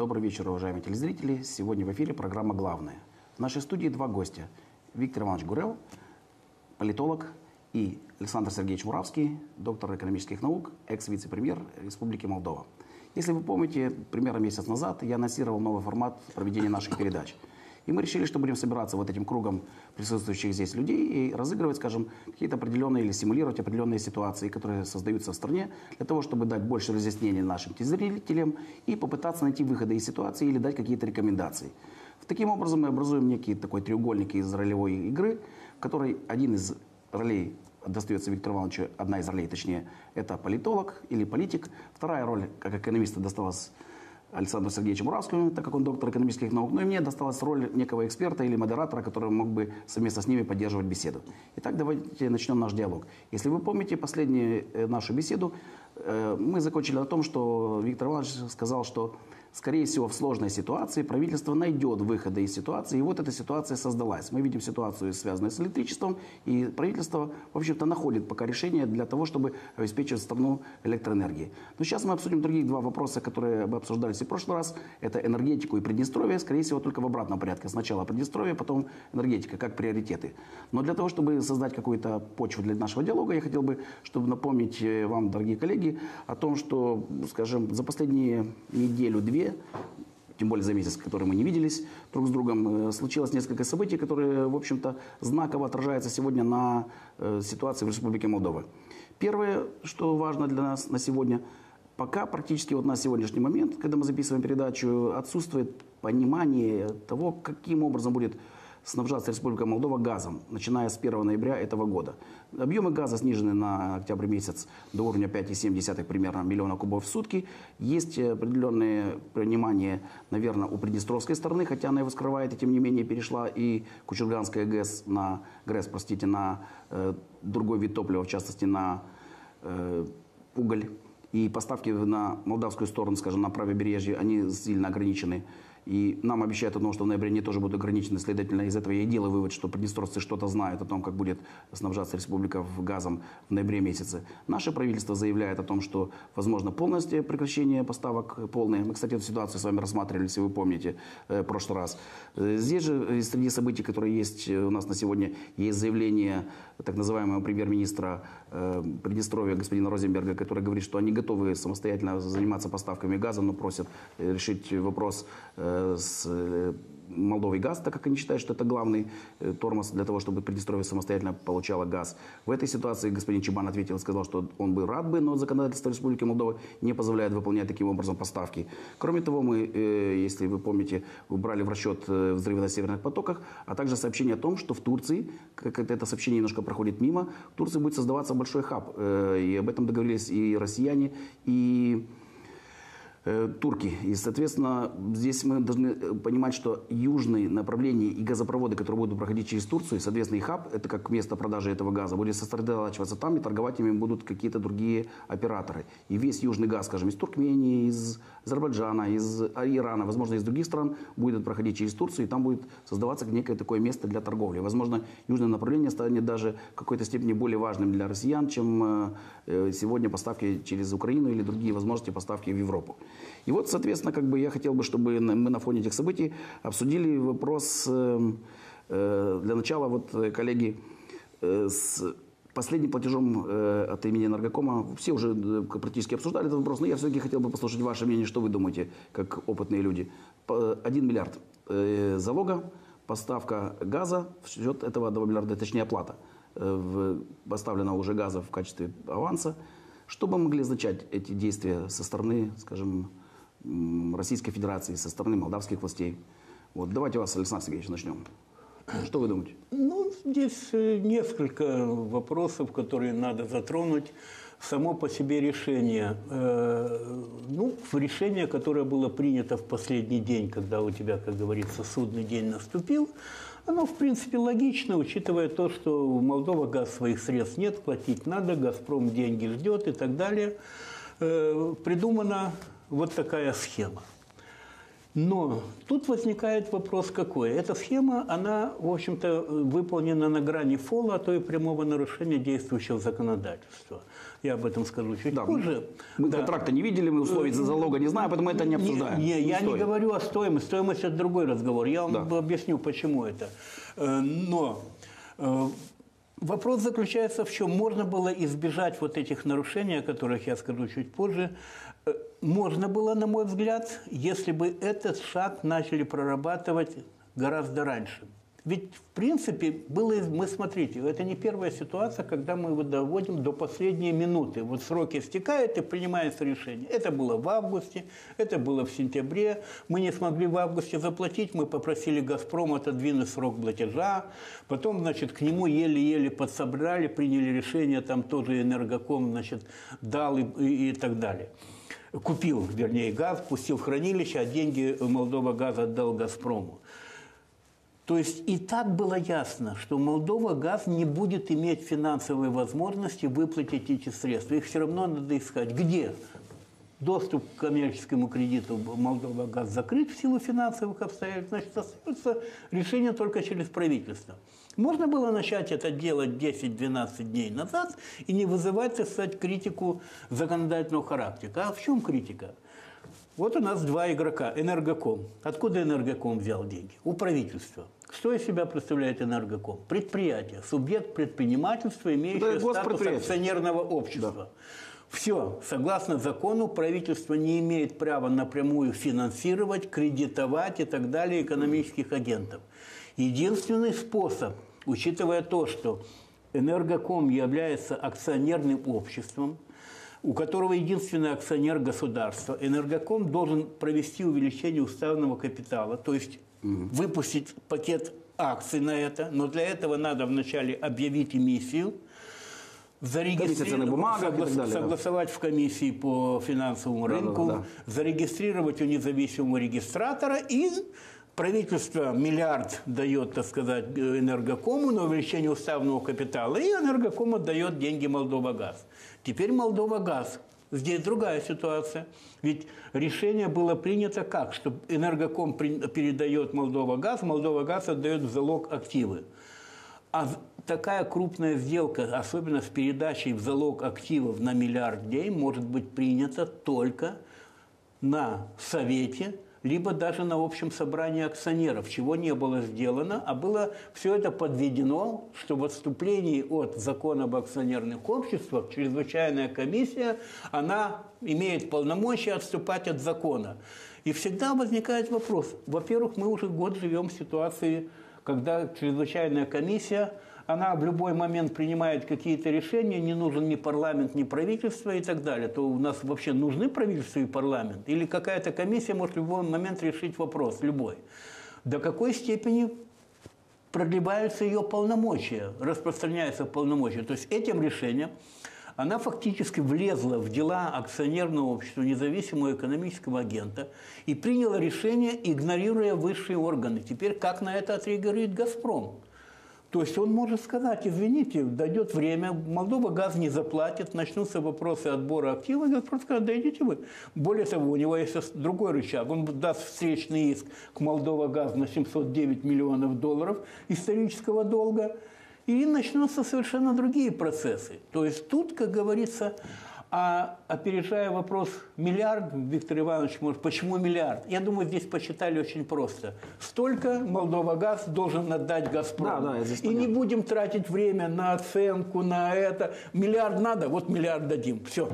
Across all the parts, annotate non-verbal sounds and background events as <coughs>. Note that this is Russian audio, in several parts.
Добрый вечер, уважаемые телезрители. Сегодня в эфире программа «Главное». В нашей студии два гостя. Виктор Иванович Гурел, политолог, и Александр Сергеевич Муравский, доктор экономических наук, экс-вице-премьер Республики Молдова. Если вы помните, примерно месяц назад я анонсировал новый формат проведения наших передач. И мы решили, что будем собираться вот этим кругом присутствующих здесь людей и разыгрывать, скажем, какие-то определенные или симулировать определенные ситуации, которые создаются в стране, для того, чтобы дать больше разъяснений нашим телезрителям и попытаться найти выходы из ситуации или дать какие-то рекомендации. Таким образом мы образуем некий такой треугольник из ролевой игры, в которой один из ролей достается Виктору Ивановичу, одна из ролей, точнее, это политолог или политик. Вторая роль, как экономиста, досталась Александру Сергеевичу Муравскому, так как он доктор экономических наук. Ну и мне досталась роль некого эксперта или модератора, который мог бы совместно с ними поддерживать беседу. Итак, давайте начнем наш диалог. Если вы помните последнюю э, нашу беседу, э, мы закончили на том, что Виктор Иванович сказал, что скорее всего, в сложной ситуации правительство найдет выходы из ситуации. И вот эта ситуация создалась. Мы видим ситуацию, связанную с электричеством, и правительство, в общем-то, находит пока решение для того, чтобы обеспечивать страну электроэнергией. Но сейчас мы обсудим другие два вопроса, которые мы обсуждались и в прошлый раз. Это энергетику и Приднестровье, скорее всего, только в обратном порядке. Сначала Приднестровье, потом энергетика, как приоритеты. Но для того, чтобы создать какую-то почву для нашего диалога, я хотел бы, чтобы напомнить э, вам, дорогие коллеги, о том, что, скажем, за последние неделю-две Москве, тем более за месяц, который мы не виделись друг с другом, э, случилось несколько событий, которые, в общем-то, знаково отражаются сегодня на э, ситуации в Республике Молдова. Первое, что важно для нас на сегодня, пока практически вот на сегодняшний момент, когда мы записываем передачу, отсутствует понимание того, каким образом будет снабжаться Республика Молдова газом, начиная с 1 ноября этого года. Объемы газа снижены на октябрь месяц до уровня 5,7 примерно миллиона кубов в сутки. Есть определенные понимание, наверное, у Приднестровской стороны, хотя она его скрывает, и тем не менее перешла и Кучурганская ГЭС на, ГРЭС, простите, на э, другой вид топлива, в частности на э, уголь. И поставки на молдавскую сторону, скажем, на правобережье, они сильно ограничены. И нам обещают о том, что в ноябре они тоже будут ограничены. Следовательно, из этого я и делаю вывод, что приднестровцы что-то знают о том, как будет снабжаться республика газом в ноябре месяце. Наше правительство заявляет о том, что возможно полностью прекращение поставок полное. Мы, кстати, эту ситуацию с вами рассматривали, если вы помните, э, в прошлый раз. Э, здесь же э, среди событий, которые есть у нас на сегодня, есть заявление так называемого премьер-министра Приднестровья господина Розенберга, который говорит, что они готовы самостоятельно заниматься поставками газа, но просят решить вопрос с э, Молдовой газ, так как они считают, что это главный э, тормоз для того, чтобы Приднестровье самостоятельно получало газ. В этой ситуации господин Чебан ответил и сказал, что он бы рад бы, но законодательство Республики Молдова не позволяет выполнять таким образом поставки. Кроме того, мы, э, если вы помните, брали в расчет взрывы на северных потоках, а также сообщение о том, что в Турции, как это сообщение немножко проходит мимо, в Турции будет создаваться большой хаб. И об этом договорились и россияне, и Э, турки. И, соответственно, здесь мы должны э, понимать, что южные направления и газопроводы, которые будут проходить через Турцию, соответственно, и хаб, это как место продажи этого газа, будет сосредотачиваться там, и торговать ими будут какие-то другие операторы. И весь южный газ, скажем, из Туркмении, из Азербайджана, из Ирана, возможно, из других стран, будет проходить через Турцию, и там будет создаваться некое такое место для торговли. Возможно, южное направление станет даже в какой-то степени более важным для россиян, чем э, сегодня поставки через Украину или другие возможности поставки в Европу. И вот, соответственно, как бы я хотел бы, чтобы мы на фоне этих событий обсудили вопрос э, э, для начала, вот, э, коллеги, э, с последним платежом э, от имени Энергокома, все уже э, практически обсуждали этот вопрос, но я все-таки хотел бы послушать ваше мнение, что вы думаете, как опытные люди. Один миллиард э, залога, поставка газа в счет этого 1 миллиарда, точнее оплата э, в, поставленного уже газа в качестве аванса. Что бы могли означать эти действия со стороны, скажем, Российской Федерации, со стороны молдавских властей. Вот, давайте вас, Александр Сергеевич, начнем. Что вы думаете? Ну, здесь э, несколько вопросов, которые надо затронуть. Само по себе решение, э, ну, решение, которое было принято в последний день, когда у тебя, как говорится, судный день наступил, оно, в принципе, логично, учитывая то, что у Молдова газ своих средств нет, платить надо, «Газпром» деньги ждет и так далее. Э, придумана вот такая схема. Но тут возникает вопрос какой. Эта схема, она, в общем-то, выполнена на грани фола, а то и прямого нарушения действующего законодательства. Я об этом скажу чуть да, позже. Мы да. контракта не видели, мы условий за залога не знаем, поэтому это не обсуждаем. Не, не, не я стоит. не говорю о стоимости. Стоимость – это другой разговор. Я вам да. объясню, почему это. Э, но э, Вопрос заключается в чем? Можно было избежать вот этих нарушений, о которых я скажу чуть позже, можно было, на мой взгляд, если бы этот шаг начали прорабатывать гораздо раньше. Ведь, в принципе, было, мы, смотрите, это не первая ситуация, когда мы его доводим до последней минуты. Вот сроки истекают и принимается решение. Это было в августе, это было в сентябре. Мы не смогли в августе заплатить, мы попросили «Газпром» отодвинуть срок платежа. Потом, значит, к нему еле-еле подсобрали, приняли решение, там тоже «Энергоком», значит, дал и, и, и так далее купил, вернее, газ, пустил в хранилище, а деньги Молдова газ отдал «Газпрому». То есть и так было ясно, что Молдова газ не будет иметь финансовой возможности выплатить эти средства. Их все равно надо искать. Где? Доступ к коммерческому кредиту Молдова газ закрыт в силу финансовых обстоятельств. Значит, остается решение только через правительство. Можно было начать это делать 10-12 дней назад и не вызывать, так сказать, критику законодательного характера. А в чем критика? Вот у нас два игрока. Энергоком. Откуда Энергоком взял деньги? У правительства. Что из себя представляет Энергоком? Предприятие, субъект предпринимательства, имеющий да, статус акционерного общества. Да. Все, согласно закону, правительство не имеет права напрямую финансировать, кредитовать и так далее экономических агентов. Единственный способ учитывая то, что Энергоком является акционерным обществом, у которого единственный акционер государства, Энергоком должен провести увеличение уставного капитала, то есть угу. выпустить пакет акций на это, но для этого надо вначале объявить эмиссию, зарегистрировать, бумага, соглас, далее, согласовать да. в комиссии по финансовому да, рынку, да, да. зарегистрировать у независимого регистратора и Правительство миллиард дает, так сказать, энергокому на увеличение уставного капитала, и энергоком отдает деньги Молдова газ. Теперь Молдова газ. Здесь другая ситуация. Ведь решение было принято как? Что энергоком передает Молдова газ, Молдова газ отдает в залог активы. А такая крупная сделка, особенно с передачей в залог активов на миллиард дней, может быть принята только на Совете либо даже на общем собрании акционеров, чего не было сделано, а было все это подведено, что в отступлении от закона об акционерных обществах чрезвычайная комиссия, она имеет полномочия отступать от закона. И всегда возникает вопрос. Во-первых, мы уже год живем в ситуации, когда чрезвычайная комиссия – она в любой момент принимает какие-то решения, не нужен ни парламент, ни правительство и так далее, то у нас вообще нужны правительство и парламент? Или какая-то комиссия может в любой момент решить вопрос, любой? До какой степени продлеваются ее полномочия, распространяются полномочия? То есть этим решением она фактически влезла в дела акционерного общества, независимого экономического агента, и приняла решение, игнорируя высшие органы. Теперь как на это отреагирует «Газпром»? То есть он может сказать, извините, дойдет время, Молдова газ не заплатит, начнутся вопросы отбора активов, и Газпром скажет, да идите вы. Более того, у него есть другой рычаг, он даст встречный иск к Молдова газ на 709 миллионов долларов исторического долга, и начнутся совершенно другие процессы. То есть тут, как говорится, а опережая вопрос миллиард, Виктор Иванович, может, почему миллиард? Я думаю, здесь посчитали очень просто. Столько Молдова газ должен отдать Газпром. Да, да, и понятно. не будем тратить время на оценку, на это. Миллиард надо, вот миллиард дадим. Все.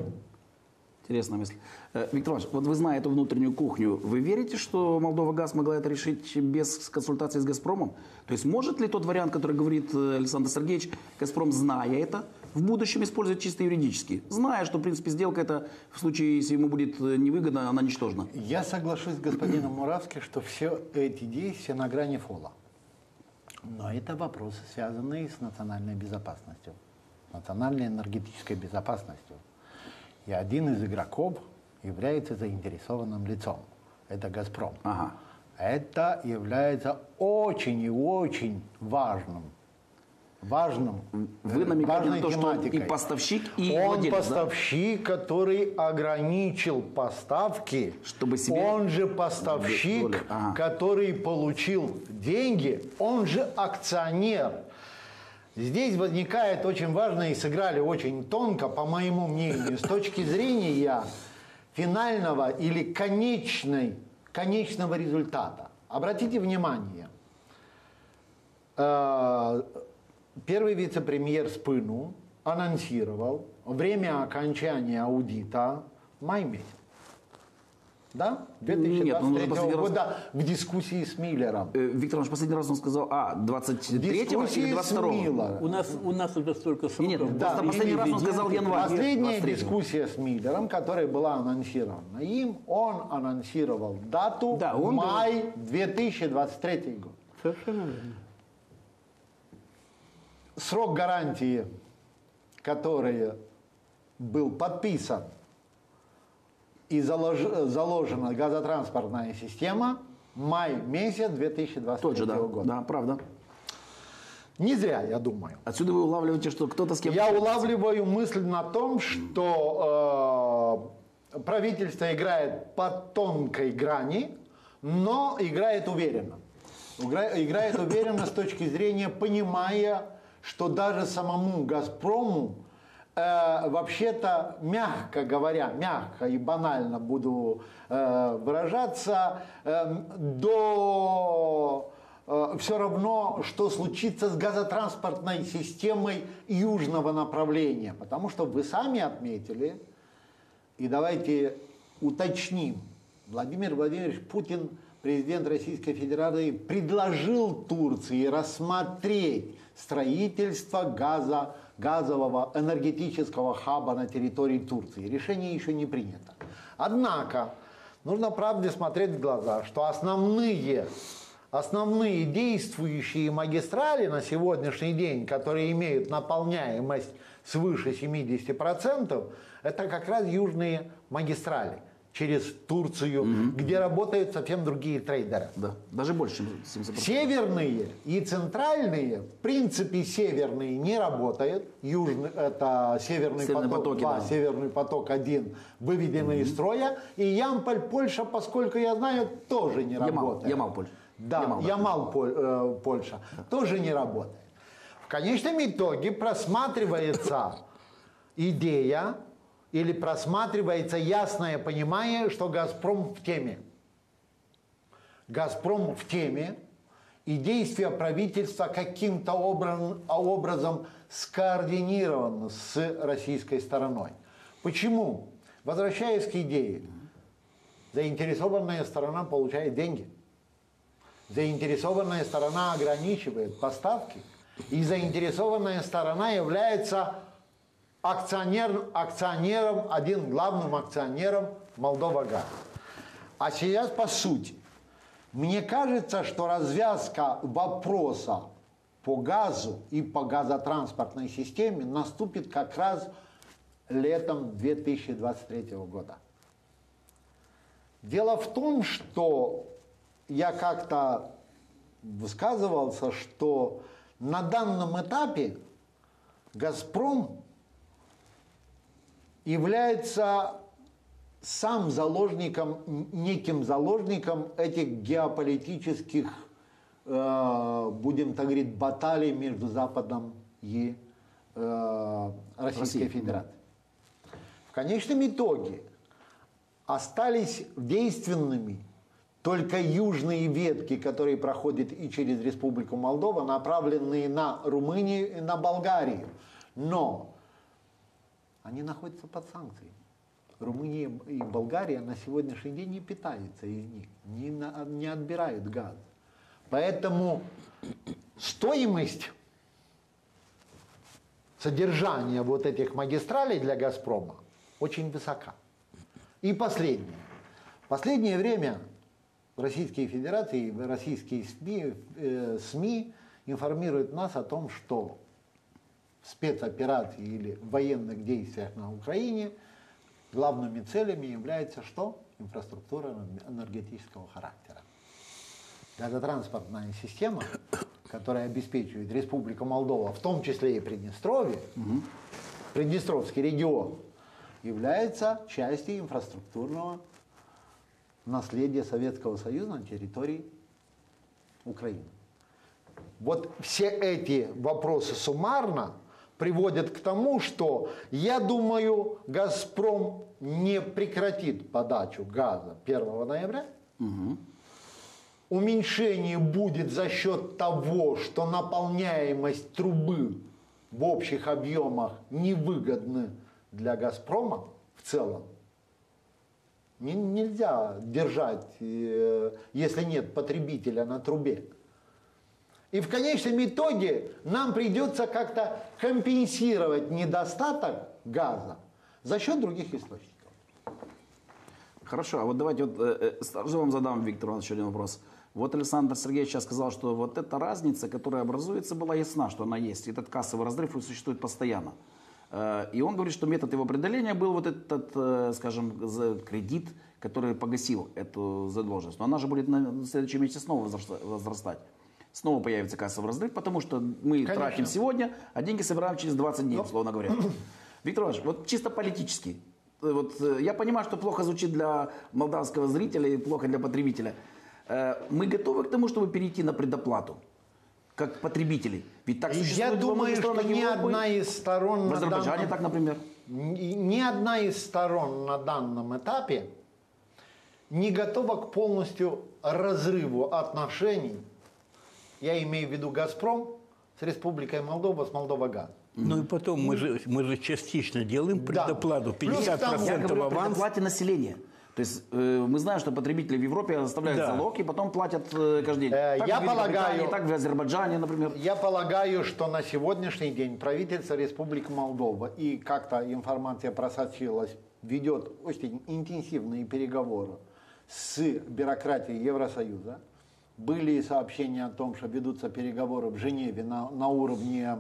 Интересная мысль. Э, Виктор Иванович, вот вы знаете эту внутреннюю кухню. Вы верите, что Молдова газ могла это решить без консультации с Газпромом? То есть может ли тот вариант, который говорит э, Александр Сергеевич, Газпром, зная это, в будущем использовать чисто юридически, зная, что, в принципе, сделка это в случае, если ему будет э, невыгодно, она ничтожна. Я соглашусь с господином Муравским, что все эти действия на грани фола. Но это вопросы, связанные с национальной безопасностью, национальной энергетической безопасностью. И один из игроков является заинтересованным лицом. Это «Газпром». Ага. Это является очень и очень важным важным, Вы важной на то, что он и тематикой. поставщик, и он владелец, да? поставщик, который ограничил поставки, Чтобы себе- он же поставщик, ага. который получил деньги, он же акционер. Здесь возникает очень важно и сыграли очень тонко, по моему мнению, с точки зрения финального или конечной, конечного результата. Обратите внимание, э, первый вице-премьер Спыну анонсировал время окончания аудита май месяц. Да? Нет, ну, уже 2023 последний раз- года в дискуссии с Миллером. Э, Виктор Иванович, последний раз он сказал, а, 23-го Дискуссии или с 22-го? Миллером. У нас, у нас уже столько сроков. Нет, Да, просто последний раз он сказал январь. Последняя 23-го. дискуссия с Миллером, которая была анонсирована им, он анонсировал дату Да, он май 2023 год. Совершенно верно. Срок гарантии, который был подписан и залож- заложена газотранспортная система, май месяц 2023 Тот же, да, года. да, правда. Не зря, я думаю. Отсюда вы улавливаете, что кто-то с кем-то... Я улавливаю мысль на том, что э, правительство играет по тонкой грани, но играет уверенно. Игра- Играет уверенно с точки зрения понимая, что даже самому «Газпрому» э, вообще-то, мягко говоря, мягко и банально буду э, выражаться, э, до все равно, что случится с газотранспортной системой южного направления. Потому что вы сами отметили, и давайте уточним, Владимир Владимирович Путин, президент Российской Федерации, предложил Турции рассмотреть строительство газа, газового энергетического хаба на территории Турции. Решение еще не принято. Однако, нужно правде смотреть в глаза, что основные Основные действующие магистрали на сегодняшний день, которые имеют наполняемость свыше 70%, это как раз южные магистрали через Турцию, где работают совсем другие трейдеры. Да, даже больше, чем 70%. Северные и центральные, в принципе, северные не работают. Южный, это северный Северные поток потоки, 2, да. северный поток 1 выведены из строя. И Ямполь, Польша, поскольку я знаю, тоже не Ямал, работает. Ямал, Польша. Да, Ямал, Ямал, да. Поль- э, Польша, тоже не работает. В конечном итоге просматривается идея или просматривается ясное понимание, что «Газпром» в теме. «Газпром» в теме, и действия правительства каким-то образ- образом скоординированы с российской стороной. Почему? Возвращаясь к идее, заинтересованная сторона получает деньги. Заинтересованная сторона ограничивает поставки, и заинтересованная сторона является акционер, акционером, один главным акционером Молдова Газ. А сейчас по сути. Мне кажется, что развязка вопроса по газу и по газотранспортной системе наступит как раз летом 2023 года. Дело в том, что я как-то высказывался, что на данном этапе «Газпром» является сам заложником, неким заложником этих геополитических, э, будем так говорить, баталий между Западом и э, Российской Россией, Федерацией. В конечном итоге остались действенными только южные ветки, которые проходят и через Республику Молдова, направленные на Румынию и на Болгарию. Но они находятся под санкциями. Румыния и Болгария на сегодняшний день не питаются из них, не, на- не отбирают газ. Поэтому стоимость содержания вот этих магистралей для «Газпрома» очень высока. И последнее. В последнее время в Российской Федерации, российские СМИ, э, СМИ информируют нас о том, что в спецоперации или военных действиях на Украине главными целями является что? Инфраструктура энергетического характера. газотранспортная система, <coughs> которая обеспечивает Республика Молдова, в том числе и Приднестровье, угу. Приднестровский регион, является частью инфраструктурного наследия Советского Союза на территории Украины. Вот все эти вопросы суммарно приводят к тому, что, я думаю, «Газпром» не прекратит подачу газа 1 ноября. Угу. Уменьшение будет за счет того, что наполняемость трубы в общих объемах невыгодны для «Газпрома» в целом. Нельзя держать, э, если нет потребителя на трубе. И в конечном итоге нам придется как-то компенсировать недостаток газа за счет других источников. Хорошо, а вот давайте вот э, э сразу вам задам, Виктор Иванович, еще один вопрос. Вот Александр Сергеевич сейчас сказал, что вот эта разница, которая образуется, была ясна, что она есть. Этот кассовый разрыв существует постоянно. Э, и он говорит, что метод его преодоления был вот этот, скажем, кредит, который погасил эту задолженность. Но она же будет на следующем месяце снова возрастать. Снова появится кассовый разрыв, потому что мы Конечно. тратим сегодня, а деньги собираем через 20 дней, условно говоря. <clears throat> Виктор Иванович, вот чисто политически. Э, вот я понимаю, что плохо звучит для молдавского зрителя и плохо для потребителя. Мы готовы к тому, чтобы перейти на предоплату? как потребителей. Ведь так существует Я думаю, что ни одна из сторон... В Азербайджане данном, так, например. Ни одна из сторон на данном этапе не готова к полностью разрыву отношений, я имею в виду «Газпром», с Республикой Молдова, с Молдова газ. Ну и потом, мы же, мы же частично делаем предоплату, 50% да. Аванс. предоплате населения. То есть э, мы знаем, что потребители в Европе оставляют да. залог и потом платят э, каждый день. Э, так я в полагаю, так в Азербайджане, например. Я полагаю, что на сегодняшний день правительство Республики Молдова и как-то информация просочилась, ведет очень интенсивные переговоры с бюрократией Евросоюза. Были сообщения о том, что ведутся переговоры в Женеве на, на уровне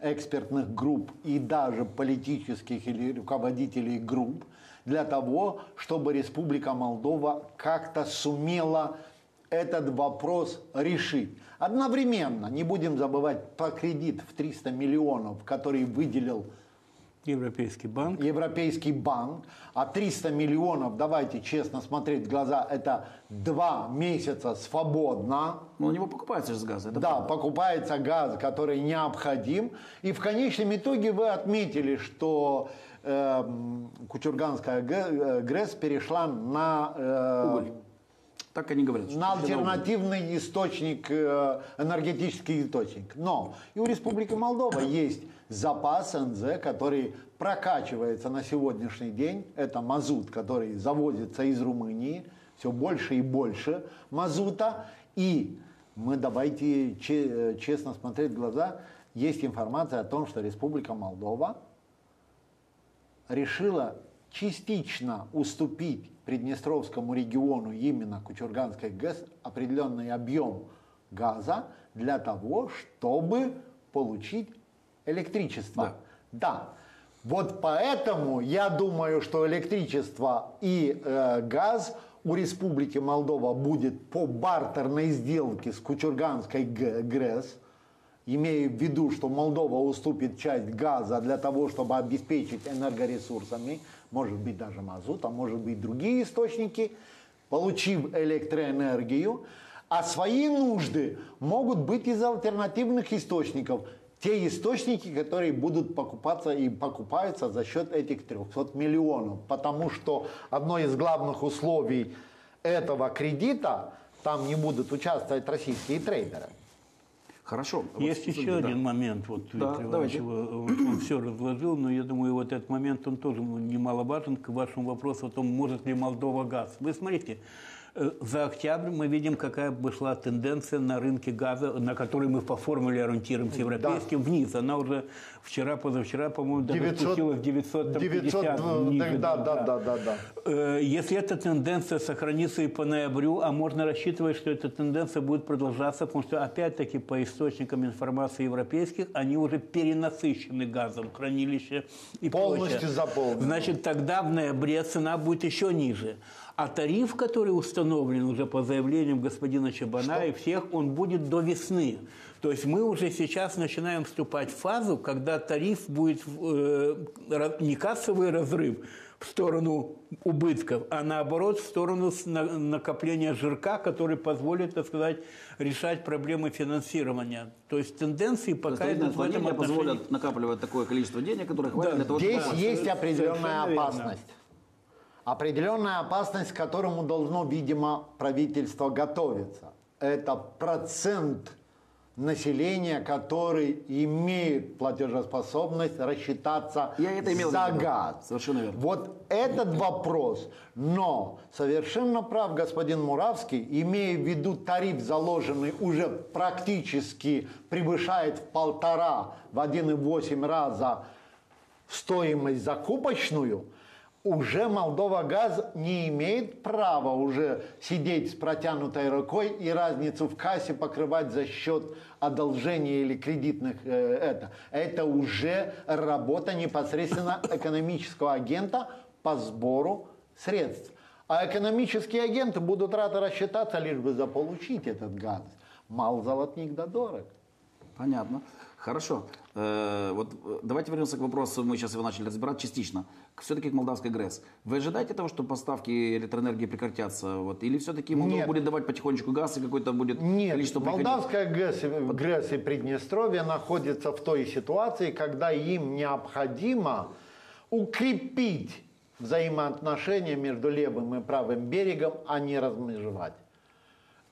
экспертных групп и даже политических или руководителей групп для того, чтобы Республика Молдова как-то сумела этот вопрос решить. Одновременно, не будем забывать про кредит в 300 миллионов, который выделил Европейский банк. Европейский банк. А 300 миллионов, давайте честно смотреть в глаза, это два месяца свободно. Но у него покупается же газ. Это да, правда. покупается газ, который необходим. И в конечном итоге вы отметили, что э, Кучурганская ГРЭС перешла на... Э, Уголь. Так они говорят. На альтернативный источник, э, энергетический источник. Но и у Республики Молдова есть запас НЗ, который прокачивается на сегодняшний день. Это мазут, который завозится из Румынии. Все больше и больше мазута. И мы давайте честно смотреть в глаза. Есть информация о том, что Республика Молдова решила частично уступить Приднестровскому региону, именно Кучурганской ГЭС, определенный объем газа для того, чтобы получить электричество. Да. да. Вот поэтому я думаю, что электричество и э, газ у Республики Молдова будет по бартерной сделке с Кучурганской ГРЭС, имея в виду, что Молдова уступит часть газа для того, чтобы обеспечить энергоресурсами, может быть даже мазут, а может быть другие источники, получив электроэнергию, а свои нужды могут быть из альтернативных источников, те источники, которые будут покупаться и покупаются за счет этих 300 миллионов. Потому что одно из главных условий этого кредита, там не будут участвовать российские трейдеры. Хорошо. Есть вот, еще да. один момент. Вот да, Виктор Иванович, он все разложил, но я думаю, вот этот момент, он тоже немаловажен к вашему вопросу о том, может ли Молдова газ. Вы смотрите, Э, за октябрь мы видим, какая была тенденция на рынке газа, на который мы по формуле ориентируемся европейским, да. вниз. Она уже вчера, позавчера, по-моему, даже 900, спустилась 950 900, ниже. Да, да, да, да, да. Э, если эта тенденция сохранится и по ноябрю, а можно рассчитывать, что эта тенденция будет продолжаться, потому что, опять-таки, по источникам информации европейских, они уже перенасыщены газом, хранилище и Полностью заполнены. Значит, тогда в ноябре цена будет еще ниже. А тариф, который установлен уже по заявлениям господина Чабана Что? и всех, он будет до весны. То есть мы уже сейчас начинаем вступать в фазу, когда тариф будет э, не кассовый разрыв в сторону убытков, а наоборот в сторону накопления жирка, который позволит, так сказать, решать проблемы финансирования. То есть тенденции пока идут в этом отношении... позволят накапливать такое количество денег, которое хватит да. для того, Здесь чтобы... есть определенная опасность. Верно. Определенная опасность, к которому должно, видимо, правительство готовиться. Это процент населения, который имеет платежеспособность рассчитаться Я это имел за газ. Совершенно верно. Вот этот вопрос. Но совершенно прав господин Муравский, имея в виду тариф, заложенный уже практически превышает в полтора, в 1,8 раза стоимость закупочную, уже Молдова Газ не имеет права уже сидеть с протянутой рукой и разницу в кассе покрывать за счет одолжения или кредитных э, это. Это уже работа непосредственно экономического агента по сбору средств. А экономические агенты будут рады рассчитаться, лишь бы заполучить этот газ. Мал золотник да дорог. Понятно. Хорошо. Э, вот э, давайте вернемся к вопросу, мы сейчас его начали разбирать частично. Все-таки к молдавской ГРЭС. Вы ожидаете того, что поставки электроэнергии прекратятся? Вот, или все-таки Молдова Нет. будет давать потихонечку газ и какое-то будет Нет. количество приходить? Молдавская ГРЭС, ГРЭС и Приднестровье находятся в той ситуации, когда им необходимо укрепить взаимоотношения между левым и правым берегом, а не размежевать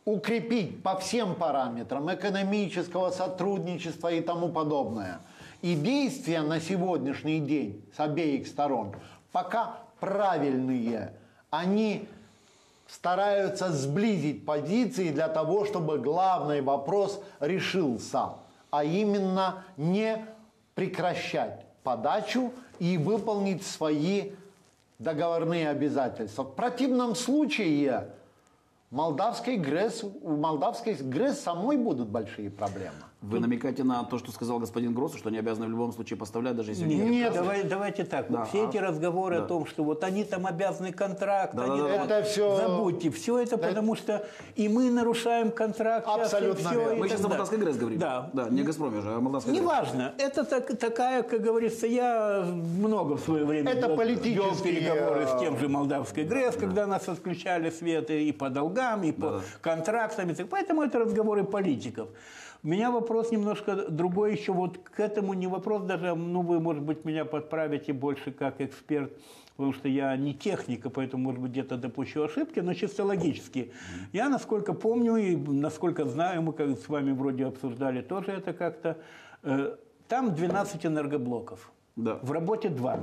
укрепить по всем параметрам экономического сотрудничества и тому подобное. И действия на сегодняшний день с обеих сторон пока правильные. Они стараются сблизить позиции для того, чтобы главный вопрос решился, а именно не прекращать подачу и выполнить свои договорные обязательства. В противном случае молдавской ГРЭС, у молдавской ГРЭС самой будут большие проблемы. Вы намекаете на то, что сказал господин Гроссу, что они обязаны в любом случае поставлять, даже если... Нет, нет давай, давайте так. Да, все а, эти разговоры да. о том, что вот они там обязаны контракт, да, они да, да, это все... забудьте. Все это да. потому, что и мы нарушаем контракт. Абсолютно все, верно. Мы сейчас о Молдавской ГРЭС говорим. Да. да. Не Газпроме же, а Молдавской Неважно. Это так, такая, как говорится, я много в свое время это вел, вел переговоры с тем же Молдавской ГРЭС, да. когда нас отключали светы и по долгам, и по да. контрактам. Поэтому это разговоры политиков. У меня вопрос немножко другой еще. Вот к этому не вопрос даже, ну вы, может быть, меня подправите больше как эксперт, потому что я не техника, поэтому, может быть, где-то допущу ошибки, но чисто логически. Я, насколько помню и насколько знаю, мы как с вами вроде обсуждали тоже это как-то, э, там 12 энергоблоков. Да. В работе 2.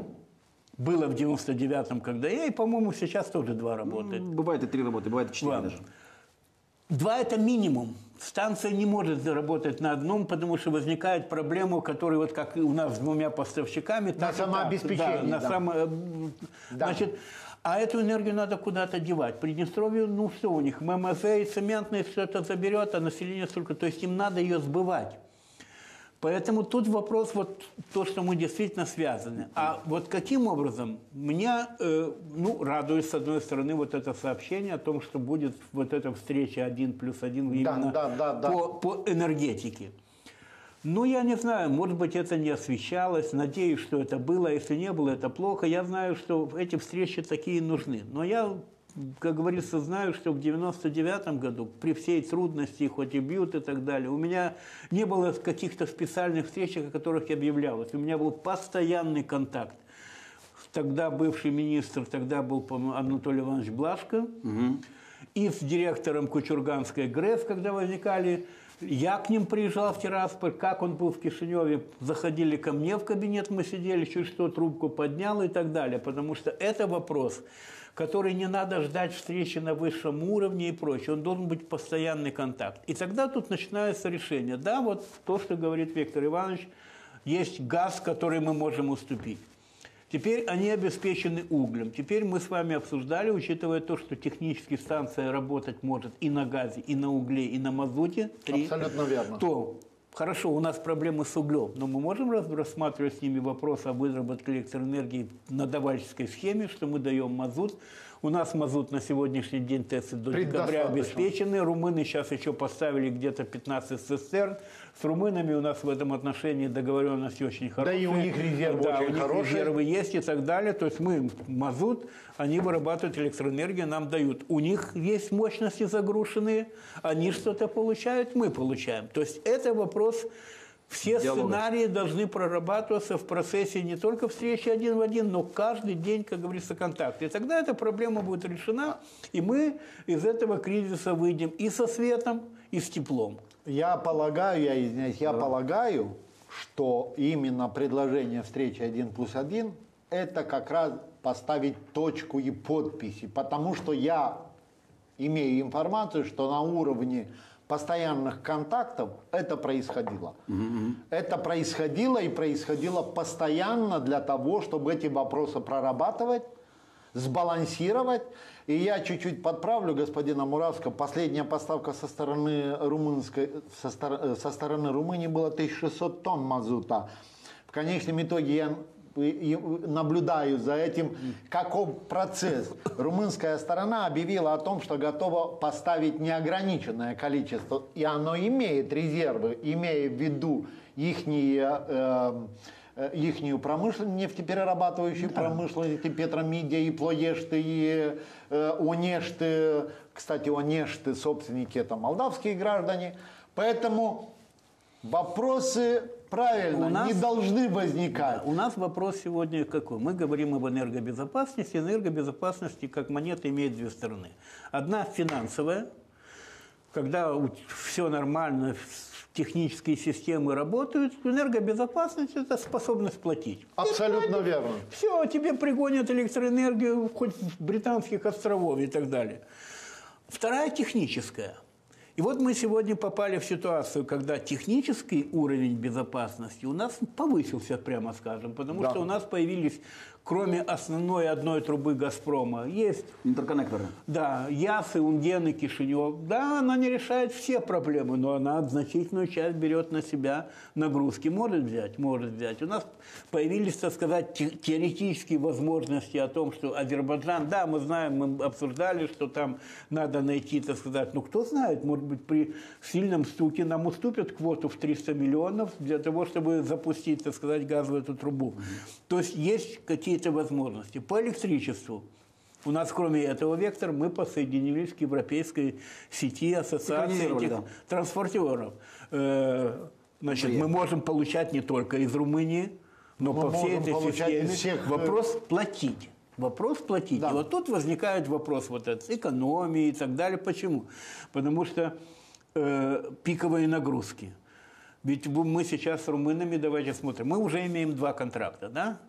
Было в 99-м, когда я, и, по-моему, сейчас тоже два работает. Бывает и три работы, бывает и четыре даже. Два – это минимум. Станция не может заработать на одном, потому что возникает проблема, которая вот как у нас с двумя поставщиками. На самообеспечение. Да, на да. само... Э, да. Значит, а эту энергию надо куда-то девать. Приднестровье, ну все у них, ММЗ и цементные все это заберет, а население столько. То есть им надо ее сбывать. Поэтому тут вопрос, вот то, что мы действительно связаны. А вот каким образом? Меня, э, ну, радует, с одной стороны, вот это сообщение о том, что будет вот эта встреча один плюс один именно да, да, да, по, по энергетике. Ну, я не знаю, может быть, это не освещалось, надеюсь, что это было, если не было, это плохо. Я знаю, что эти встречи такие нужны. Но я как говорится, знаю, что в 99 году, при всей трудности, хоть и бьют и так далее, у меня не было каких-то специальных встреч, о которых объявлялось. У меня был постоянный контакт. Тогда бывший министр, тогда был Анатолий Иванович Блашко, угу. и с директором Кучурганской ГРЭС, когда возникали я к ним приезжал в Тирасполь, как он был в Кишиневе, заходили ко мне в кабинет, мы сидели, чуть что трубку поднял и так далее, потому что это вопрос, который не надо ждать встречи на высшем уровне и прочее. Он должен быть постоянный контакт. И тогда тут начинается решение. Да, вот то, что говорит Виктор Иванович, есть газ, который мы можем уступить. Теперь они обеспечены углем. Теперь мы с вами обсуждали, учитывая то, что технически станция работать может и на газе, и на угле, и на мазуте. Абсолютно верно. То Хорошо, у нас проблемы с углем, но мы можем рассматривать с ними вопрос об выработке электроэнергии на давальческой схеме, что мы даем мазут, У нас мазут на сегодняшний день тесты до декабря обеспечены. Румыны сейчас еще поставили где-то 15 цистерн. С румынами у нас в этом отношении договоренность очень хорошая. Да и у них резервы да, очень у них хорошие. резервы есть и так далее. То есть мы мазут, они вырабатывают электроэнергию, нам дают. У них есть мощности загруженные, они что-то получают, мы получаем. То есть это вопрос все Диалога. сценарии должны прорабатываться в процессе не только встречи один в один, но каждый день, как говорится, контакт. И тогда эта проблема будет решена, и мы из этого кризиса выйдем и со светом, и с теплом. Я полагаю, я извиняюсь, я полагаю, что именно предложение встречи один плюс один это как раз поставить точку и подписи, потому что я имею информацию, что на уровне постоянных контактов это происходило. Это происходило и происходило постоянно для того, чтобы эти вопросы прорабатывать, сбалансировать. И я чуть-чуть подправлю господина Муравского. Последняя поставка со стороны, румынской, со, стор- э, со стороны Румынии была 1600 тонн мазута. В конечном итоге я и- и наблюдаю за этим, каков процесс. Румынская сторона объявила о том, что готова поставить неограниченное количество, и оно имеет резервы, имея в виду ихние э, ихнюю промышленность, нефтеперерабатывающую промышленность, и Петромидия, и Плоешты, и э, Онешты. Кстати, Онешты, собственники, это молдавские граждане. Поэтому вопросы правильно У нас- не должны возникать. У нас вопрос сегодня какой? Мы говорим об энергобезопасности. Энергобезопасности, как монета, имеет две стороны. Одна финансовая, когда все нормально, технические системы работают. Энергобезопасность – это способность платить. Абсолютно верно. Все, тебе пригонят электроэнергию хоть с британских островов и так далее. Вторая техническая. И вот мы сегодня попали в ситуацию, когда технический уровень безопасности у нас повысился, прямо скажем, потому Да. что у нас появились, кроме основной одной трубы «Газпрома», есть Интерконнекторы. да, Ясы, Ундены, Кишинев. Да, она не решает все проблемы, но она значительную часть берет на себя нагрузки. Может взять, может взять. У нас появились, так сказать, те- теоретические возможности о том, что Азербайджан, да, мы знаем, мы обсуждали, что там надо найти, так сказать, ну кто знает, может быть, при сильном стуке нам уступят квоту в 300 миллионов для того, чтобы запустить, так сказать, газовую эту трубу. То есть есть какие-то возможности. По электричеству. У нас, кроме этого вектора, мы подсоединились к европейской сети ассоциации этих да. транспортеров. Э, Значит, мы можем получать не только из Румынии, но Мы по всей этой системе. всех, э, Вопрос платить. Вопрос платить. Да. И вот тут возникает вопрос вот этот экономии и так далее. Почему? Потому что э, пиковые нагрузки. Ведь мы сейчас с румынами, давайте смотрим, мы уже имеем два контракта, да?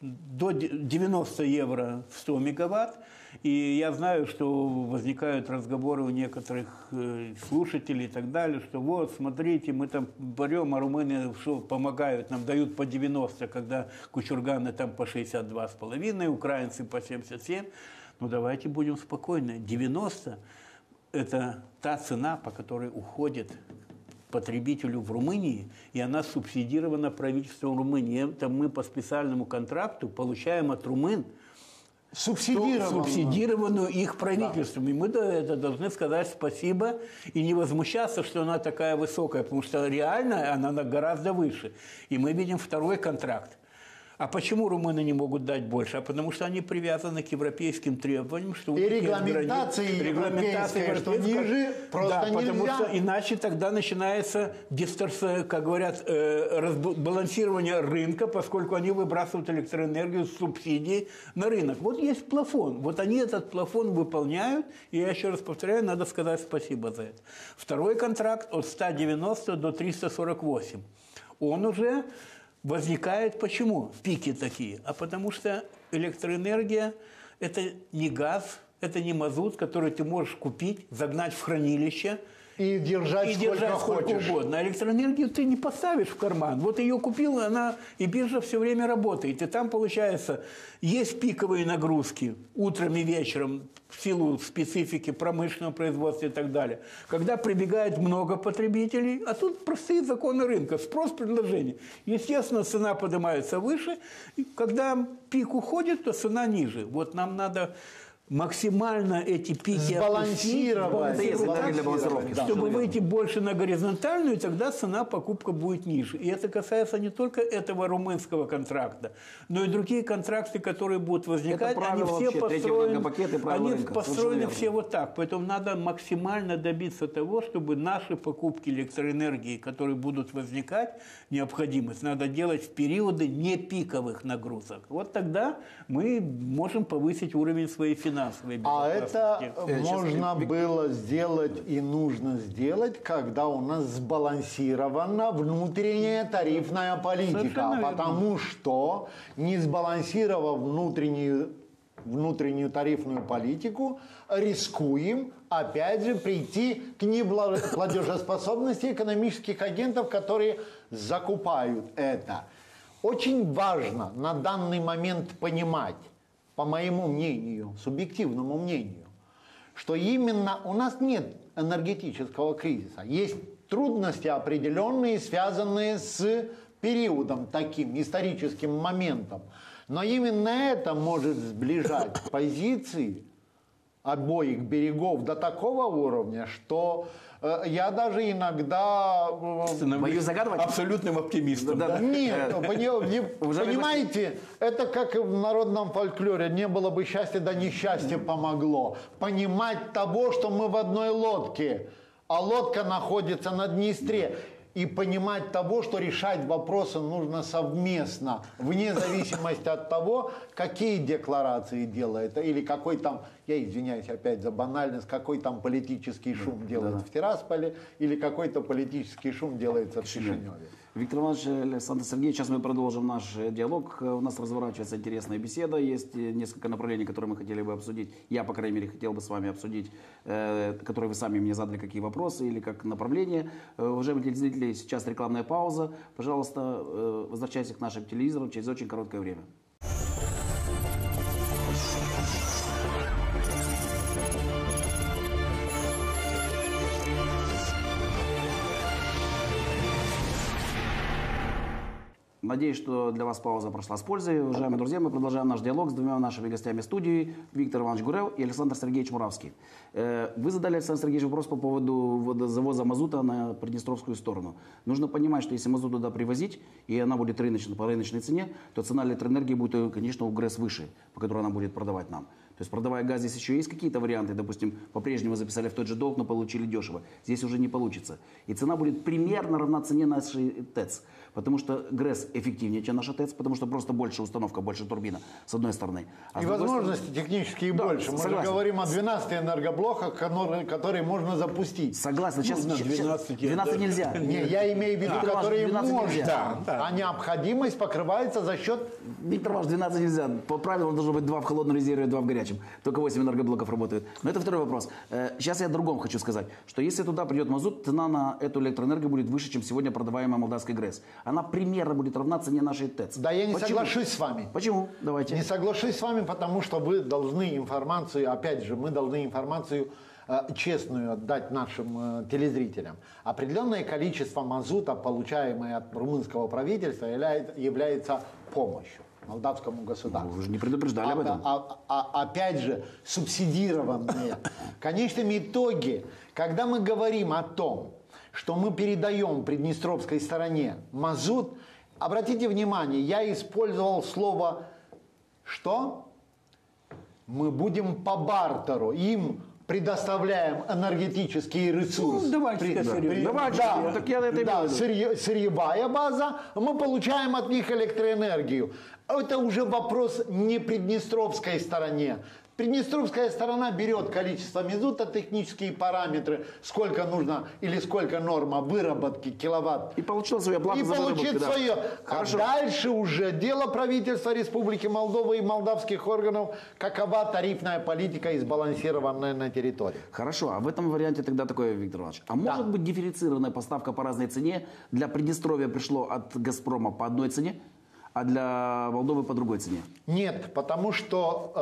До де- 90 евро в 100 мегаватт. И я знаю, что возникают разговоры у некоторых э, слушателей и так далее, что вот, смотрите, мы там берем, а румыны что, помогают, нам дают по 90, когда кучурганы там по 62,5, украинцы по 77. Ну давайте будем спокойны. 90 – это та цена, по которой уходит потребителю в Румынии, и она субсидирована правительством Румынии. Это мы по специальному контракту получаем от румын субсидированную их правительством. И мы это должны сказать спасибо и не возмущаться, что она такая высокая, потому что реально она на- гораздо выше. И мы видим второй контракт. А почему румыны не могут дать больше? А потому что они привязаны к европейским требованиям, что у И регламентации границы- европейской, что ниже просто да, потому нельзя. что иначе тогда начинается дисторс, как говорят, э, разб- балансирование рынка, поскольку они выбрасывают электроэнергию с субсидий на рынок. Вот есть плафон. Вот они этот плафон выполняют, и я еще раз повторяю, надо сказать спасибо за это. Второй контракт от 190 до 348. Он уже возникает почему? Пики такие. А потому что электроэнергия – это не газ, это не мазут, который ты можешь купить, загнать в хранилище – И держать и сколько держать сколько хочешь. угодно. А электроэнергию ты не поставишь в карман. Вот ее купил, она и биржа все время работает. И там, получается, есть пиковые нагрузки утром и вечером в силу специфики промышленного производства и так далее. Когда прибегает много потребителей, а тут простые законы рынка, спрос, предложение. Естественно, цена поднимается выше, и когда пик уходит, то цена ниже. Вот нам надо максимально эти пики Сбалансировать. Балансировки. Да. чтобы выйти больше на горизонтальную, тогда цена покупка будет ниже. И это касается не только этого румынского контракта, но и другие контракты, которые будут возникать. Это они все вообще построены, и правила они рынка. построены все вот так. Поэтому надо максимально добиться того, чтобы наши покупки электроэнергии, которые будут возникать, необходимость, надо делать в периоды не пиковых нагрузок. Вот тогда мы можем повысить уровень своей финансовой А это можно было сделать и нужно сделать, когда у нас сбалансирована внутренняя тарифная политика. Совершенно верно. Потому что не сбалансировав внутреннюю внутреннюю тарифную политику, рискуем, опять же, прийти к неплатежеспособности экономических агентов, которые закупают это. Очень важно на данный момент понимать, по моему мнению, субъективному мнению, что именно у нас нет энергетического кризиса. Есть трудности определенные, связанные с периодом таким, историческим моментом. Но именно это может сближать позиции обоих берегов до такого уровня, что я даже иногда э, Боюсь загадывать. Абсолютным оптимистом. Да, да. нет, Уважаемый понимаете, это как в народном фольклоре, не было бы счастья, да несчастье помогло. Понимать того, что мы в одной лодке, а лодка находится на Днестре. И понимать того, что решать вопросы нужно совместно, вне зависимости от того, какие декларации делает, или какой там, я извиняюсь опять за банальность, какой там политический шум делает в Тирасполе, или какой-то политический шум делается в Кишиневе. Виктор Иванович, Александр Сергеевич, сейчас мы продолжим наш э, диалог. Э, У нас разворачивается интересная беседа. Есть э, несколько направлений, которые мы хотели бы обсудить. Я, по крайней мере, хотел бы с вами обсудить, которые вы сами мне задали, какие вопросы или как направление. Уважаемые телезрители, сейчас рекламная пауза. Пожалуйста, возвращайтесь к нашим телевизорам через очень короткое время. Надеюсь, что для вас пауза прошла с пользой. Уважаемые друзья, мы продолжаем наш диалог с двумя нашими гостями студии. Виктор Иванович Гурел и Александр Сергеевич Муравский. Э, Вы задали, Александр Сергеевич, вопрос по поводу завоза мазута на Приднестровскую сторону. Нужно понимать, что если мазут туда привозить, и она будет рыночной, по рыночной цене, то цена электроэнергии будет, э, конечно, у ГРЭС выше, по которой она будет продавать нам. То есть продавая газ, здесь еще есть какие-то варианты, допустим, по-прежнему записали в тот же долг, но получили дешево. Здесь уже не получится. И цена будет примерно равна цене нашей ТЭЦ. Потому что ГРЭС эффективнее, чем наша ТЭЦ, потому что просто больше установка, больше турбина, с одной стороны. А И возможности технические Да, больше. Мы согласен. же говорим о 12 энергоблоках, которые, можно запустить. стороны- Согласен. Сейчас, Ну, на щас- 12 12 я нельзя. Не, я имею в виду, Иванович, которые 12 можно. нельзя. Да, да. А необходимость покрывается за счет... Виктор Иванович, 12 нельзя. По правилам должно быть 2 в холодном резерве, 2 в горячем. Только 8 энергоблоков работают. Но это второй вопрос. Э, Сейчас я о другом хочу сказать. Что если туда придет мазут, цена на эту электроэнергию будет выше, чем сегодня продаваемая молдавской ГРЭС. Она примерно будет равна цене нашей ТЭЦ. Да, я не Почему? соглашусь с вами. Почему? Давайте. Не соглашусь с вами, потому что вы должны информацию, опять же, мы должны информацию э, честную отдать нашим э, телезрителям. Определенное количество мазута, получаемое от румынского правительства, являет- является помощью молдавскому государству. Вы же не предупреждали об А- этом. а- а- опять же, субсидированные. <laughs> В конечном итоге, когда мы говорим о том, что мы передаем приднестровской стороне мазут, обратите внимание, я использовал слово «что?» Мы будем по бартеру, им предоставляем энергетический ресурс. Ну, давайте При- сказать при-. Давайте, да, так я это имею да, сырье- сырьевая база, мы получаем от них электроэнергию. Это уже вопрос не приднестровской стороне. Приднестровская сторона берет количество мезута, технические параметры, сколько нужно или сколько норма выработки киловатт. И получил свою оплату И за получит да. свое. Хорошо. А дальше уже дело правительства Республики Молдова и молдавских органов, какова тарифная политика и сбалансированная на территории. Хорошо, а в этом варианте тогда такое, Виктор Иванович. А может быть дифференцированная поставка по разной цене? Для Приднестровья пришло от «Газпрома» по одной цене, а для Молдовы по другой цене? Нет, потому что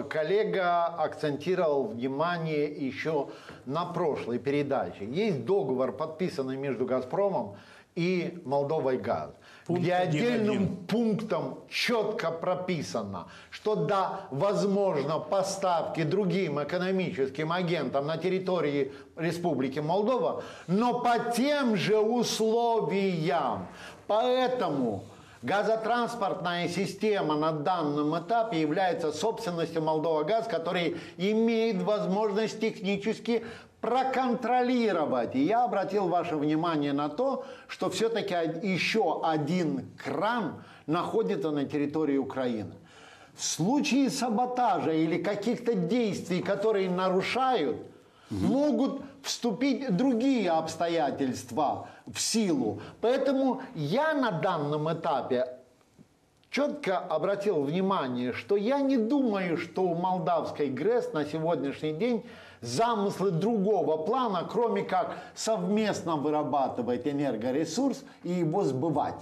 э, коллега акцентировал внимание еще на прошлой передаче. Есть договор, подписанный между «Газпромом» и «Молдовой газ», Пункт где отдельным 1. пунктом четко прописано, что да, возможно поставки другим экономическим агентам на территории Республики Молдова, но по тем же условиям. Поэтому Газотранспортная система на данном этапе является собственностью Молдова Газ, который имеет возможность технически проконтролировать. И я обратил ваше внимание на то, что все-таки еще один кран находится на территории Украины. В случае саботажа или каких-то действий, которые нарушают, угу. могут вступить другие обстоятельства в силу. Поэтому я на данном этапе четко обратил внимание, что я не думаю, что у молдавской ГРЭС на сегодняшний день замыслы другого плана, кроме как совместно вырабатывать энергоресурс и его сбывать.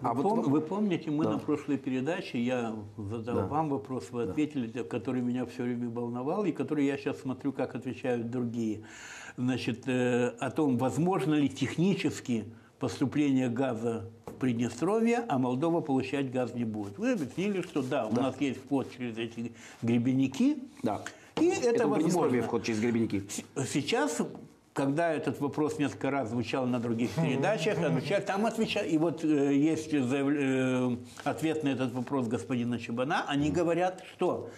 А вы, вот, вы помните, мы да. на прошлой передаче, я задал да. вам вопрос, вы ответили, да. который меня все время волновал, и который я сейчас смотрю, как отвечают другие. Значит, э, о том, возможно ли технически поступление газа в Приднестровье, а Молдова получать газ не будет. Вы объяснили, что да, у да. нас есть вход через эти гребенники. Да. И это, это возможно. вход через гребенники. Сейчас когда этот вопрос несколько раз звучал на других передачах, отвечали, там отвечают, и вот э, есть э, ответ на этот вопрос господина Чебана, они говорят, что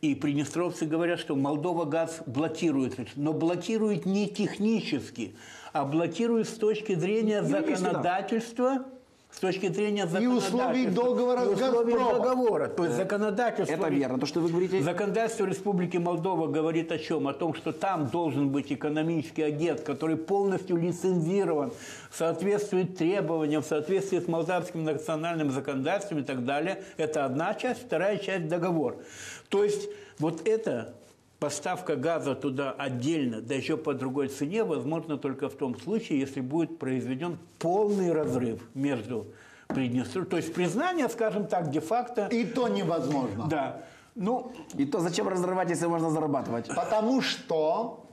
и приднестровцы говорят, что Молдова газ блокирует, но блокирует не технически, а блокирует с точки зрения законодательства с точки зрения законодательства. И условий договора и условий договора. То есть законодательство... Это верно, то, что вы говорите. Законодательство Республики Молдова говорит о чем? О том, что там должен быть экономический агент, который полностью лицензирован, соответствует требованиям, в соответствии с молдавским национальным законодательством и так далее. Это одна часть, вторая часть – договор. То есть вот это поставка газа туда отдельно, да еще по другой цене, возможно только в том случае, если будет произведен полный разрыв между Приднестровьем. То есть признание, скажем так, де-факто... И то невозможно. Да. Ну, и то зачем разрывать, если можно зарабатывать? Потому что...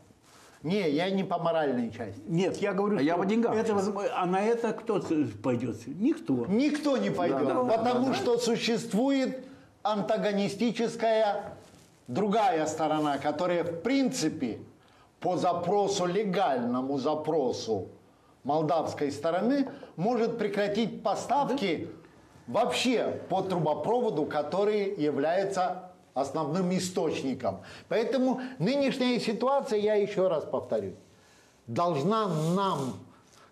Не, я не по моральной части. Нет, я говорю, а я по деньгам. Это, а на это кто пойдет? Никто. Никто не пойдет, да, да, потому да, да. что существует антагонистическая другая сторона, которая в принципе по запросу, легальному запросу молдавской стороны может прекратить поставки да? вообще по трубопроводу, который является основным источником. Поэтому нынешняя ситуация, я еще раз повторю, должна нам,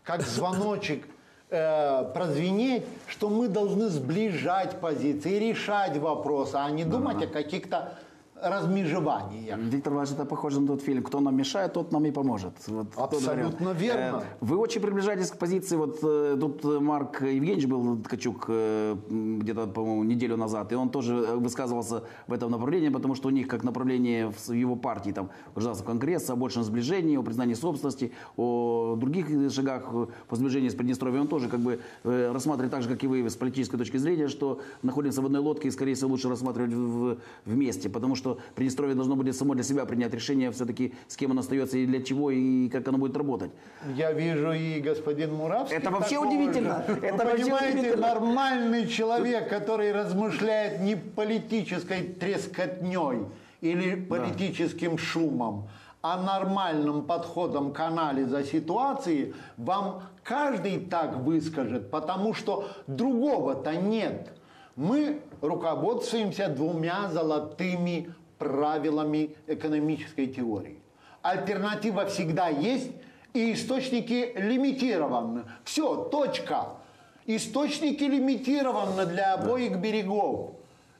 как звоночек, э, прозвенеть, что мы должны сближать позиции, решать вопросы, а не думать о каких-то размежевания. Виктор Иванович, это похоже на тот фильм «Кто нам мешает, тот нам и поможет». Вот Абсолютно верно. Э, вы очень приближаетесь к позиции, вот э, тут Марк Евгеньевич был, Ткачук, э, где-то, по-моему, неделю назад, и он тоже высказывался в этом направлении, потому что у них, как направление в его партии, там, гражданского конгресса, о большем сближении, о признании собственности, о других шагах по сближению с Приднестровьем, он тоже как бы рассматривает так же, как и вы, с политической точки зрения, что находимся в одной лодке и, скорее всего, лучше рассматривать вместе, потому что что Приднестровье должно будет само для себя принять решение все-таки, с кем оно остается и для чего, и как оно будет работать. Я вижу и господин Муравский. Это вообще удивительно. Же. Это Вы понимаете, удивительно. нормальный человек, который размышляет не политической трескотней или политическим да. шумом, а нормальным подходом к анализу ситуации, вам каждый так выскажет, потому что другого-то нет. Мы руководствуемся двумя золотыми правилами экономической теории. Альтернатива всегда есть, и источники лимитированы. Все, точка. Источники лимитированы для обоих берегов.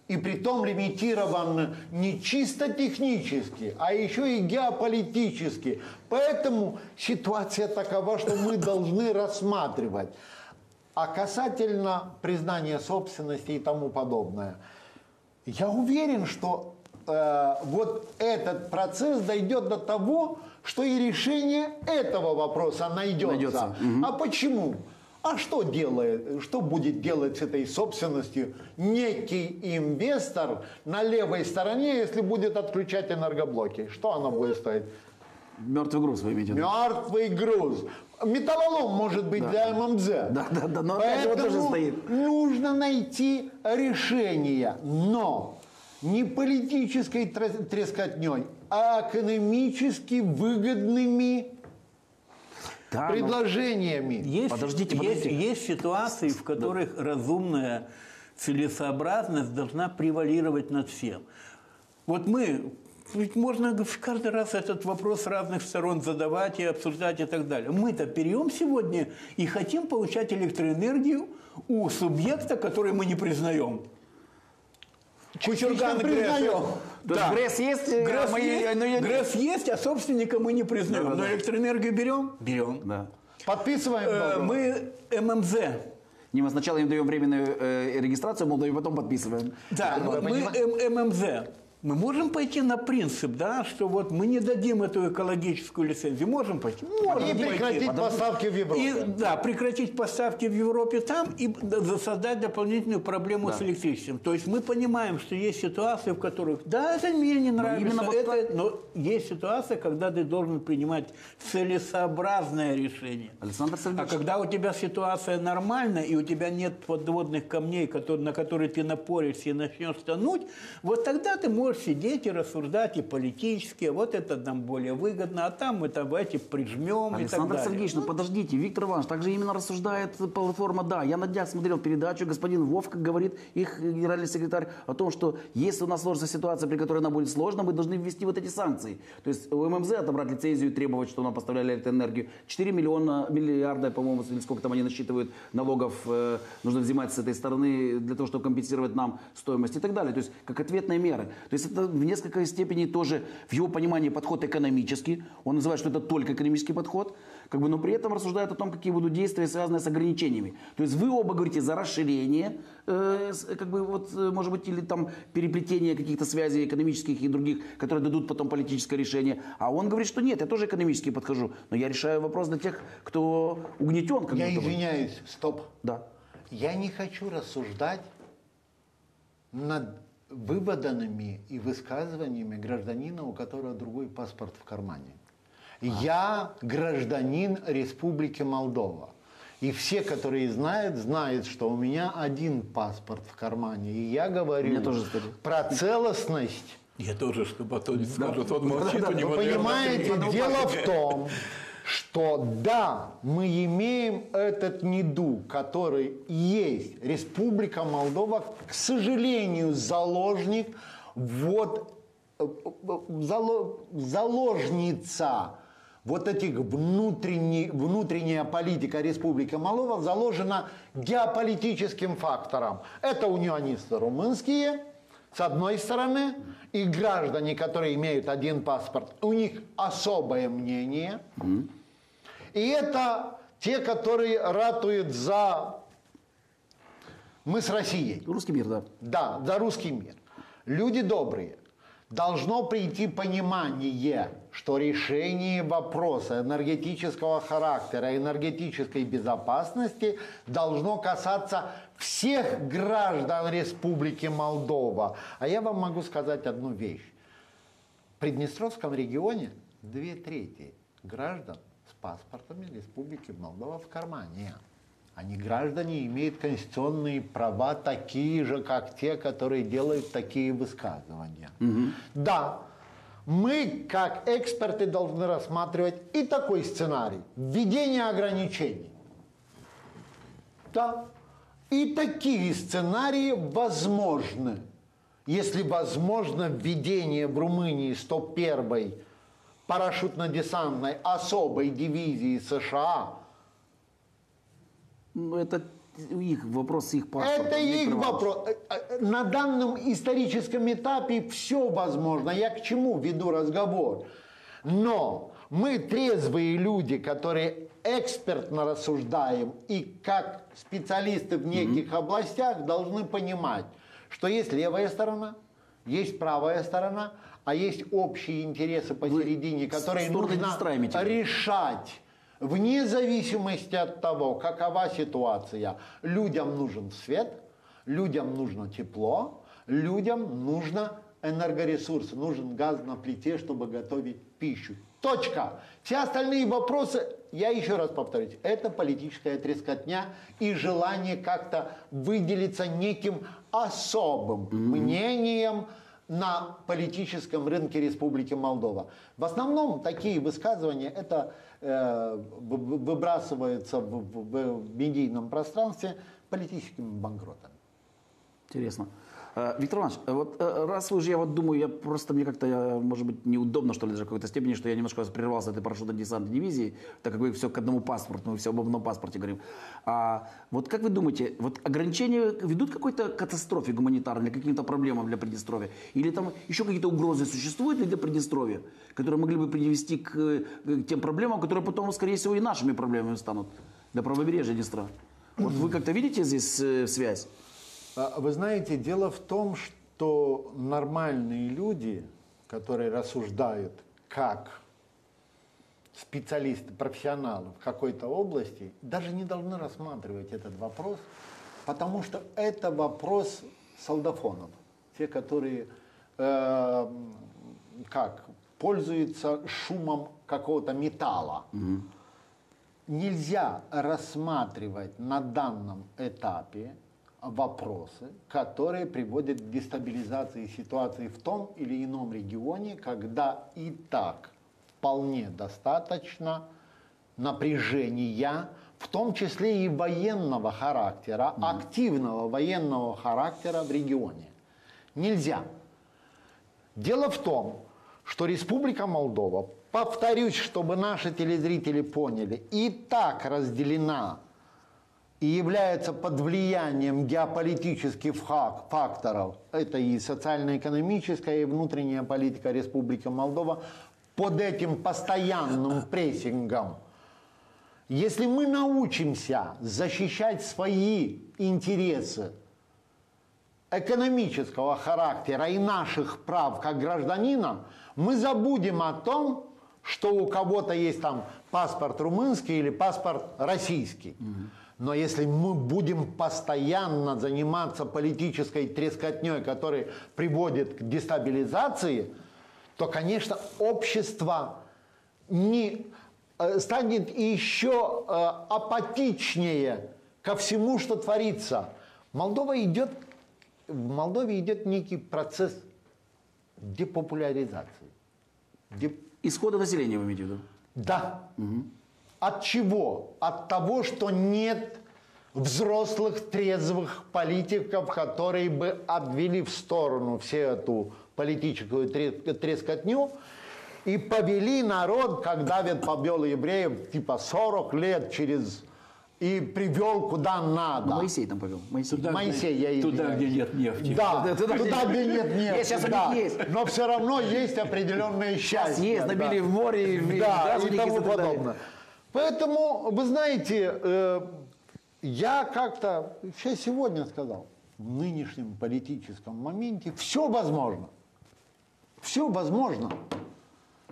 И при том лимитирован не чисто технически, а еще и геополитически. Поэтому ситуация такова, что мы <laughs> должны рассматривать. А касательно признания собственности и тому подобное, я уверен, что э, вот этот процесс дойдет до того, что и решение этого вопроса найдется. найдется. Угу. А почему? А что делает, что будет делать с этой собственностью некий инвестор на левой стороне, если будет отключать энергоблоки? Что оно будет стоить? Мертвый груз вы имеете? Мертвый груз. Металлолом может быть для ММЗ. Да, да, да, но его тоже Поэтому стоит. нужно найти решение, но не политической тр- трескотней, а экономически выгодными Да, предложениями. Есть, Подождите, есть, подождите. есть ситуации, в которых разумная целесообразность должна превалировать над всем. Вот мы, ведь можно каждый раз этот вопрос с разных сторон задавать и обсуждать и так далее. Мы-то берем сегодня и хотим получать электроэнергию у субъекта, который мы не признаем. Кучерган признаем. То есть ГРЭС есть, э, ГРЭС, мы- есть, но я- ГРЭС есть, а собственника мы не признаем. Да, да, Но да. электроэнергию берем? Берем. Да. Подписываем Э, договор. Мы ММЗ. Не, мы сначала им даем временную э, регистрацию, мол, да, и потом подписываем. Да, мы, мы ММЗ. Мы можем пойти на принцип, да, что вот мы не дадим эту экологическую лицензию. Можем пойти? Можем И пойти. прекратить Подожди. поставки в Европе. И, да, прекратить поставки в Европе там и создать дополнительную проблему с электричеством. То есть мы понимаем, что есть ситуации, в которых, да, это мне не нравится, именно вот это, но есть ситуация, когда ты должен принимать целесообразное решение. Александр А Сергеевич, когда у тебя ситуация нормальная, и у тебя нет подводных камней, которые, на которые ты напоришься и начнешь тонуть, вот тогда ты можешь сидеть и рассуждать и политически, вот это нам более выгодно, а там мы давайте прижмем и так Александр далее. Сергеевич, ну подождите, Виктор Иванович, так же именно рассуждает платформа «Да». Я на днях смотрел передачу, господин Вовка говорит, их генеральный секретарь, о том, что если у нас сложится ситуация, при которой она будет сложна, мы должны ввести вот эти санкции. То есть у ММЗ отобрать лицензию и требовать, что нам поставляли электроэнергию. 4 миллиона, миллиарда, по-моему, или сколько там они насчитывают налогов, э, нужно взимать с этой стороны для того, чтобы компенсировать нам стоимость и так далее. То есть как ответные меры. То есть это в несколько степеней тоже в его понимании подход экономический. Он называет, что это только экономический подход. Как бы, но при этом рассуждает о том, какие будут действия, связанные с ограничениями. То есть вы оба говорите за расширение, э, как бы вот, э, может быть, или там переплетение каких-то связей экономических и других, которые дадут потом политическое решение. А он говорит, что нет, я тоже экономически подхожу, но я решаю вопрос для тех, кто угнетен. Как Я извиняюсь, стоп. Да. Я не хочу рассуждать над выводанными и высказываниями гражданина, у которого другой паспорт в кармане. Я гражданин Республики Молдова. И все, которые знают, знают, что у меня один паспорт в кармане. И я говорю тоже, про целостность Я тоже, чтобы а то не скажут, он молчит, у него понимаете, дело в том, что да, мы имеем этот недуг, который есть. Республика Молдова, к сожалению, заложник, вот, э, э, зало- заложница вот этих внутренней, внутренняя политика Республики Молдова заложена геополитическим фактором. Это унионисты румынские, с одной стороны, и граждане, которые имеют один паспорт, у них особое мнение. И это те, которые ратуют за мы с Россией. Русский мир, да. Да, за русский мир. Люди добрые. Должно прийти понимание, что решение вопроса энергетического характера, энергетической безопасности должно касаться всех граждан Республики Молдова. А я вам могу сказать одну вещь. В Приднестровском регионе две трети граждан паспортами Республики Молдова в кармане. Они граждане имеют конституционные права такие же, как те, которые делают такие высказывания. Да, мы, как эксперты, должны рассматривать и такой сценарий. Введение ограничений. Да. И такие сценарии возможны. Если возможно введение в Румынии 101-й парашютно-десантной особой дивизии США, Ну, это их вопрос, их паспорт. это их вопрос. Э, э, На данном историческом этапе все возможно. Я к чему веду разговор? Но мы трезвые люди, которые экспертно рассуждаем и как специалисты в неких областях должны понимать, что есть левая сторона, есть правая сторона, а есть общие интересы посередине, которые стороны нужно решать вне зависимости от того, какова ситуация, людям нужен свет, людям нужно тепло, людям нужно энергоресурсы, нужен газ на плите, чтобы готовить пищу. Точка. Все остальные вопросы, я еще раз повторюсь, это политическая трескотня и желание как-то выделиться неким особым mm-hmm. мнением на политическом рынке Республики Молдова. В основном такие высказывания это э, выбрасываются в, в, в медийном пространстве политическими банкротами. Интересно. Э, Виктор Иванович, э, вот э, раз вы уже, я вот думаю, я просто мне как-то, может быть, неудобно, что ли, даже в какой-то степени, что я немножко вас прервал с этой парашютно-десантной дивизии, так как вы все к одному паспорту, мы все об одном паспорте говорим. А вот как вы думаете, вот ограничения ведут к какой-то катастрофе гуманитарной, каким-то проблемам для Приднестровья? Или там еще какие-то угрозы существуют для Приднестровья, которые могли бы привести к, к тем проблемам, которые потом, скорее всего, и нашими проблемами станут для правобережья Днестра? Вот вы как-то видите здесь связь? А, вы знаете, дело в том, что нормальные люди, которые рассуждают как специалисты, профессионалы в какой-то области, даже не должны рассматривать этот вопрос, потому что это вопрос солдафонов, те, которые э, как пользуются шумом какого-то металла. Угу. Нельзя рассматривать на данном этапе вопросы, которые приводят к дестабилизации ситуации в том или ином регионе, когда и так вполне достаточно напряжения, в том числе и военного характера, mm-hmm. активного военного характера в регионе. Нельзя. Дело в том, что Республика Молдова, повторюсь, чтобы наши телезрители поняли, и так разделена и является под влиянием геополитических факторов, это и социально-экономическая, и внутренняя политика Республики Молдова, под этим постоянным прессингом. Если мы научимся защищать свои интересы экономического характера и наших прав как гражданина, мы забудем о том, что у кого-то есть там паспорт румынский или паспорт российский. Угу. Но если мы будем постоянно заниматься политической трескотней, которая приводит к дестабилизации, то, конечно, общество не, э, станет еще э, апатичнее ко всему, что творится. Молдова идет, в Молдове идет некий процесс депопуляризации. Деп... Исхода населения вы имеете в виду? Да. Угу. От чего? От того, что нет взрослых трезвых политиков, которые бы обвели в сторону всю эту политическую трескотню и повели народ, как Давид побел евреев, типа 40 лет через и привел куда надо. Моисей там повел. Моисей, туда, Моисей я и Туда, где нет <laughs> нефти. Да, туда, туда где нет нефти. Сейчас да. есть. Но все равно есть определенное счастье. Сейчас есть, набили да. в море, и, да, и тому подобное. Поэтому, вы знаете, э, я как-то, еще сегодня сказал, в нынешнем политическом моменте все возможно. Все возможно.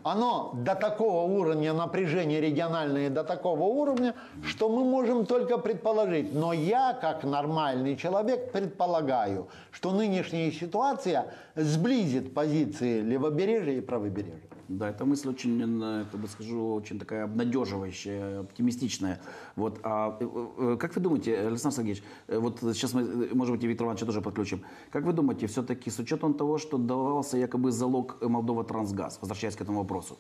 Оно до такого уровня напряжения региональное, до такого уровня, что мы можем только предположить. Но я, как нормальный человек, предполагаю, что нынешняя ситуация сблизит позиции левобережья и правобережья. Да, эта мысль очень, э, как бы скажу, очень такая обнадеживающая, оптимистичная. Вот, а э, э, как вы думаете, Александр Сергеевич, вот сейчас мы, может быть, и Виктор Ивановича тоже подключим. Как вы думаете, все-таки с учетом того, что давался якобы залог Молдова Трансгаз, возвращаясь к этому вопросу,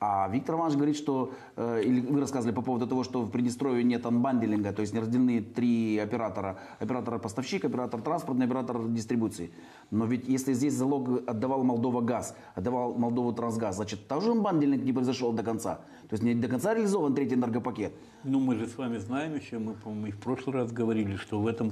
а Виктор Иванович говорит, что, э, или вы рассказывали по поводу того, что в Приднестровье нет анбандилинга, то есть не разделены три оператора. Оператор-поставщик, оператор транспортный, оператор дистрибуции. Но ведь если здесь залог отдавал Молдова газ, отдавал Молдову трансгаз, значит, тоже анбандилинг не произошел до конца. То есть не до конца реализован третий энергопакет. Ну, мы же с вами знаем еще, мы, по-моему, и в прошлый раз говорили, что в этом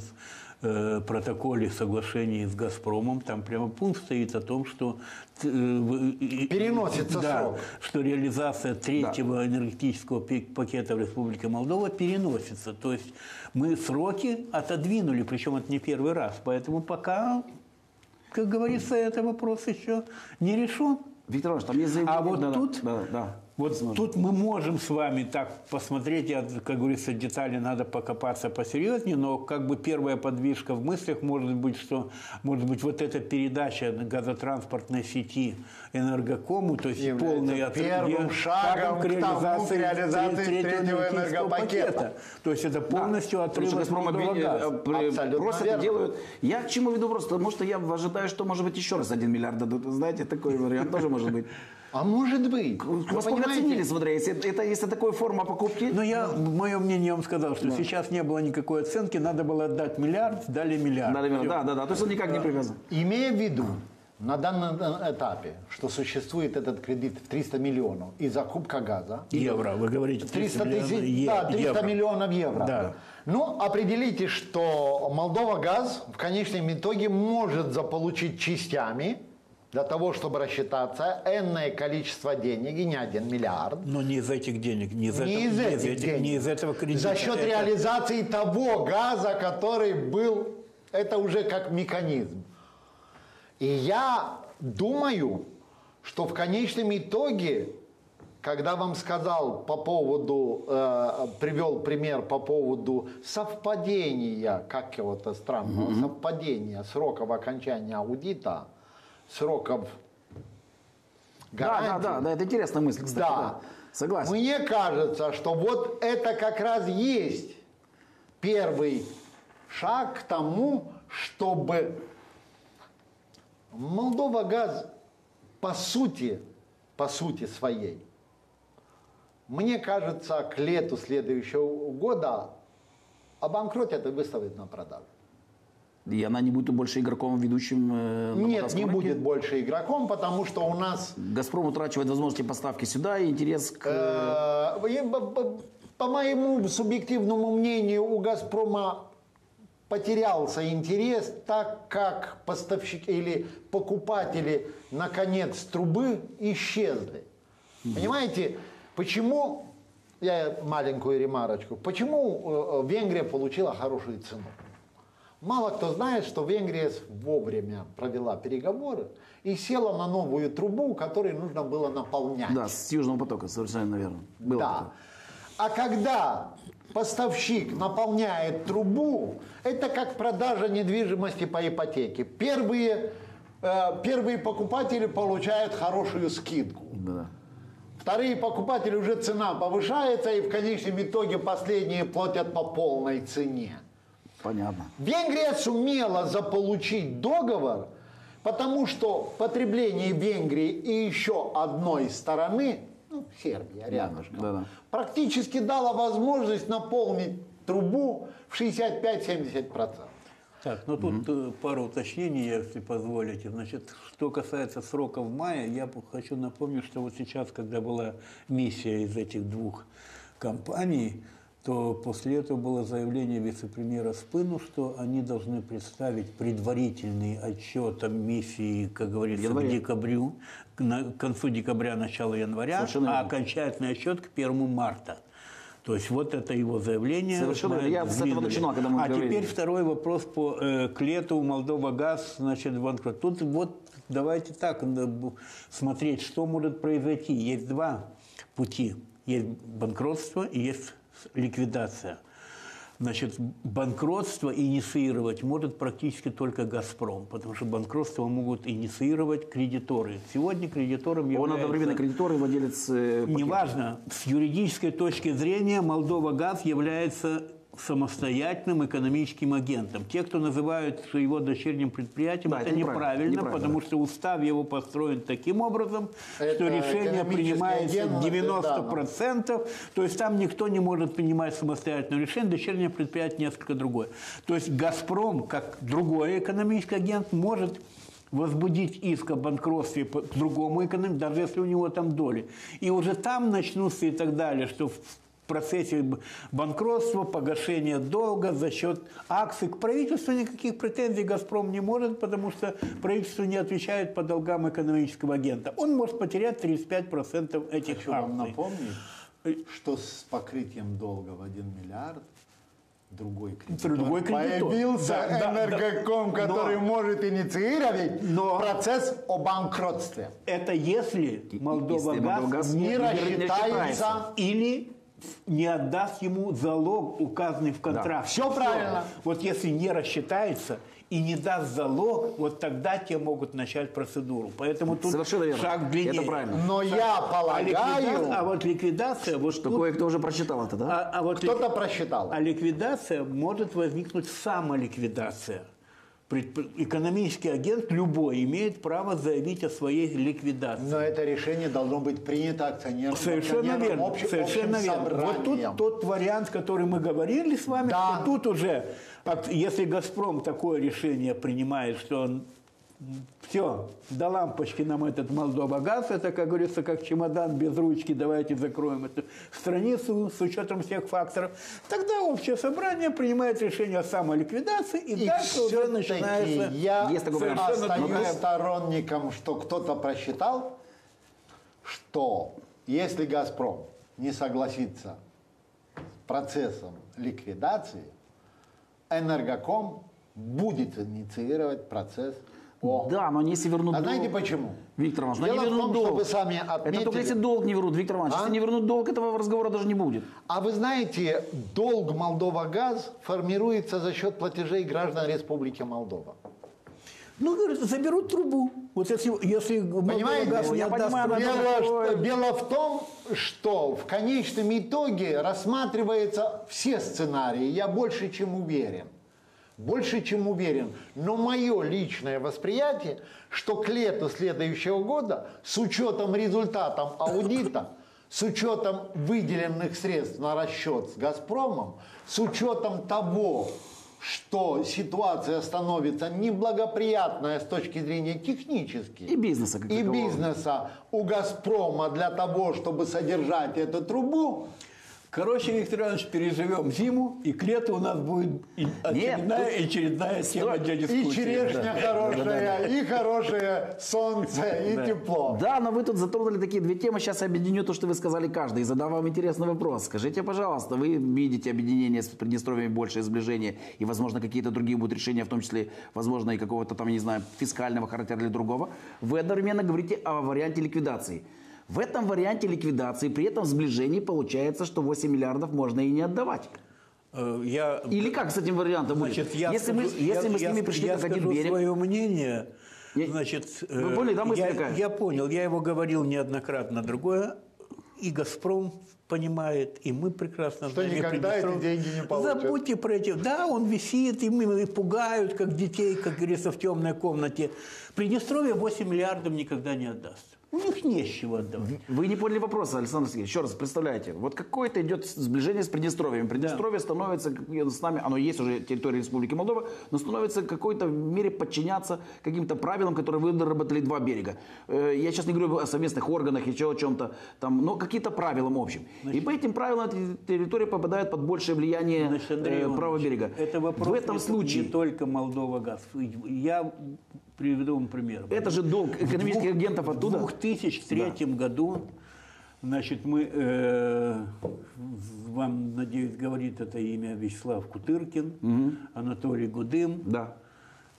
протоколе соглашения с «Газпромом» там прямо пункт стоит о том, что... Э, Переносится да, срок. что реализация третьего да. энергетического пакета в Республике Молдова переносится. То есть мы сроки отодвинули, причем это не первый раз. Поэтому пока, как говорится, этот вопрос еще не решен. Виктор Иванович, там есть заявление... А вот да, тут... Да, да Вот тут мы можем с вами так посмотреть, я, как говорится, детали надо покопаться посерьезнее, но как бы первая подвижка в мыслях может быть, что может быть вот эта передача газотранспортной сети энергокому, то есть полный первым шагом к тому, к реализации третьего энергопакета. То есть это полностью Потому отрыв от э, Абсолютно просто верно. это делают. Я к чему веду просто? Потому что я ожидаю, что может быть еще раз 1 миллиард дадут. Знаете, такой вариант тоже может быть. А может быть. Вы Во сколько понимаете? оценили, смотря, если это если такая форма покупки? Но я, мое мнение, я вам сказал, что сейчас не было никакой оценки, надо было отдать миллиард, дали миллиард. Да, да, Всё. да, да, да. То есть он никак не привязан. Имея в виду на данном э, этапе, что существует этот кредит в 300 миллионов и закупка газа, Евро, вы говорите, 300 миллионов тысяч, е- да, 300 евро. миллионов евро. Да. Ну, определите, что Молдова газ в конечном итоге может заполучить частями для того, чтобы рассчитаться энное количество денег, и не один миллиард, Но не из этих денег, не из, не этого, из не этих этих- денег. не из этого кредита. За счет Это- реализации того газа, который был, это уже как механизм. И я думаю, что в конечном итоге, когда вам сказал по поводу, э, привел пример по поводу совпадения какого-то странного совпадения сроков окончания аудита, сроков Да, да, гарантии. да, да, это интересная мысль, кстати. Да. Да. Согласен. Мне кажется, что вот это как раз есть первый шаг к тому, чтобы Молдова газ по сути, по сути своей, мне кажется, к лету следующего года обанкротят и выставят на продажу. И она не будет больше игроком, ведущим э, Нет, не рынке? будет больше игроком, потому что у нас «Газпром» утрачивает возможности поставки сюда и интерес к... Э, по- моему субъективному мнению, у «Газпрома» потерялся интерес, так как поставщики или покупатели, наконец, трубы исчезли. Понимаете, почему, я маленькую ремарочку, почему э, Венгрия получила хорошую цену? Мало кто знает, что Венгрия вовремя провела переговоры и села на новую трубу, которую нужно было наполнять. Да, с Южного потока, совершенно верно. Было Да. такое. А когда поставщик наполняет трубу, это как продажа недвижимости по ипотеке. Первые, э, первые покупатели получают хорошую скидку. Да. Вторые покупатели уже цена повышается, и в конечном итоге последние платят по полной цене. Понятно. Венгрия сумела заполучить договор, потому что потребление Венгрии и еще одной стороны, ну, Сербия рядышком, да, да. практически дала возможность наполнить трубу в 65-70%. Так, ну тут э, пару уточнений, если позволите. Значит, что касается сроков мая, я хочу напомнить, что вот сейчас, когда была миссия из этих двух компаний, то после этого было заявление вице-премьера Спыну, что они должны представить предварительный отчет о миссии, как говорится, к январе. декабрю, к к концу декабря, начало января, Совершенно а окончательный отчет к 1 марта. То есть вот это его заявление. Совершенно верно. Я с этого начинал, когда мы А говорили. теперь второй вопрос по э, к лету Молдова газ, значит, банкрот. Тут вот давайте так смотреть, что может произойти. Есть два пути. Есть банкротство и есть ликвидация. Значит, банкротство инициировать может практически только «Газпром», потому что банкротство могут инициировать кредиторы. Сегодня кредитором Он является... одновременно кредитор и владелец э, пакета. Неважно, с юридической точки зрения Молдова ГАЗ является самостоятельным экономическим агентом. Те, кто называют его дочерним предприятием, Да, это, это неправильно, неправильно, неправильно, потому да. что устав его построен таким образом, Это что решение принимается агент, 90%, то есть там никто не может принимать самостоятельное решение, дочернее предприятие несколько другое. То есть «Газпром», как другой экономический агент, может возбудить иск о банкротстве по- к другому экономику, даже если у него там доли. И уже там начнутся и так далее, что в процессе банкротства, погашения долга за счет акций. К правительству никаких претензий «Газпром» не может, потому что правительство не отвечает по долгам экономического агента. Он может потерять 35% этих Хочу вам акций. напомнить, что с покрытием долга в 1 миллиард другой кредитор. Другой кредитор. Появился Да, да, энергоком, да. который Но- может инициировать Но- процесс о банкротстве. Это если Молдова если газ Молдовгаз Не не рассчитается. или не отдаст ему залог, указанный в контракте. Всё правильно. Вот если не рассчитается и не даст залог, вот тогда те могут начать процедуру. Поэтому тут Совершенно верно. шаг длиннее. Это правильно. Но я А, ликвидация, а полагаю, вот ликвидация, вот Что тут- кое-кто уже прочитал это, да? а, а вот кто-то лик- просчитал. а ликвидация может возникнуть самоликвидация. Экономический агент любой имеет право заявить о своей ликвидации. Но это решение должно быть принято акционерным, Совершенно акционерным верно. общим- совершенно общим верно. Вот тут тот вариант, который мы говорили с вами, Да. что тут уже, если «Газпром» такое решение принимает, что он все, до лампочки нам этот Молдова газ, это, как говорится, как чемодан без ручки, давайте закроем эту страницу с учетом всех факторов. Тогда общее собрание принимает решение о самоликвидации, и, И дальше уже начинается... я Есть такой остаюсь сторонником, что кто-то просчитал, что если «Газпром» не согласится с процессом ликвидации, «Энергоком» будет инициировать процесс о... Да, но они если вернут А долг- знаете почему? Виктор Иванович, но они Дело в вернут том, долг. что вы сами Это только отметили- если долг не вернут, Виктор Иванович. А? Если не вернут долг, этого разговора даже не будет. А вы знаете, долг Молдова газ формируется за счет платежей граждан Республики Молдова. Ну, говорят, заберут трубу. Вот если, если Понимаете? Газ не я отдаст понимаю, Дело, что- дело в том, что в конечном итоге рассматриваются все сценарии. Я больше чем уверен. Больше чем уверен. Но мое личное восприятие, что к лету следующего года, с учетом результатов аудита, с учетом выделенных средств на расчет с «Газпромом», с учетом того, что ситуация становится неблагоприятная с точки зрения технической И бизнеса как и такового. бизнеса у «Газпрома» для того, чтобы содержать эту трубу, Короче, Виктор Иванович, переживем зиму, и к лету у нас будет и очередная, тут- очередная тема для и дискуссии. черешня хорошая, и хорошее солнце, и тепло. Да, но вы тут затронули такие две темы. Сейчас я объединю то, что вы сказали каждый, и задам вам интересный вопрос. Скажите, пожалуйста, вы видите объединение с Приднестровьем, большее сближение, и, возможно, какие-то другие будут решения, в том числе, возможно, и какого-то там, я не знаю, фискального характера или другого. Вы одновременно говорите о варианте ликвидации. В этом варианте ликвидации, при этом сближении, получается, что 8 миллиардов можно и не отдавать. Э, Я, Или как с этим вариантом будет? значит, я если скажу, мы, если я- мы с я ними ск- пришли я как один скажу берег, свое мнение. Я- Значит, Вы поняли, да, мысль я, какая? я понял, я его говорил неоднократно. Другое, и «Газпром» понимает, и мы прекрасно Что знаем, и никогда эти деньги не получат. Забудьте про эти. Да, он висит, и мы и пугают, как детей, как говорится, в темной комнате. Приднестровье 8 миллиардов никогда не отдаст. У них не с чего отдавать. Вы не поняли вопроса, Александр Сергеевич. Еще раз, представляете, вот какое-то идет сближение с Приднестровьем. Приднестровье становится как с нами, оно есть уже территория Республики Молдова, но становится в какой-то мере подчиняться каким-то правилам, которые выработали два берега. Э, Я сейчас не говорю о совместных органах, еще о чем-то там, но какие-то правилам общим. И по этим правилам эта территория попадает под большее влияние Значит, Андрей э, правого берега. Это вопрос в этом случае не только Молдова газ. Я приведу вам пример. это же долг экономических двух- агентов оттуда. В 2003 году, значит, мы, э, вам, надеюсь, говорит это имя Вячеслав Кутыркин, Анатолий Гудым, Да.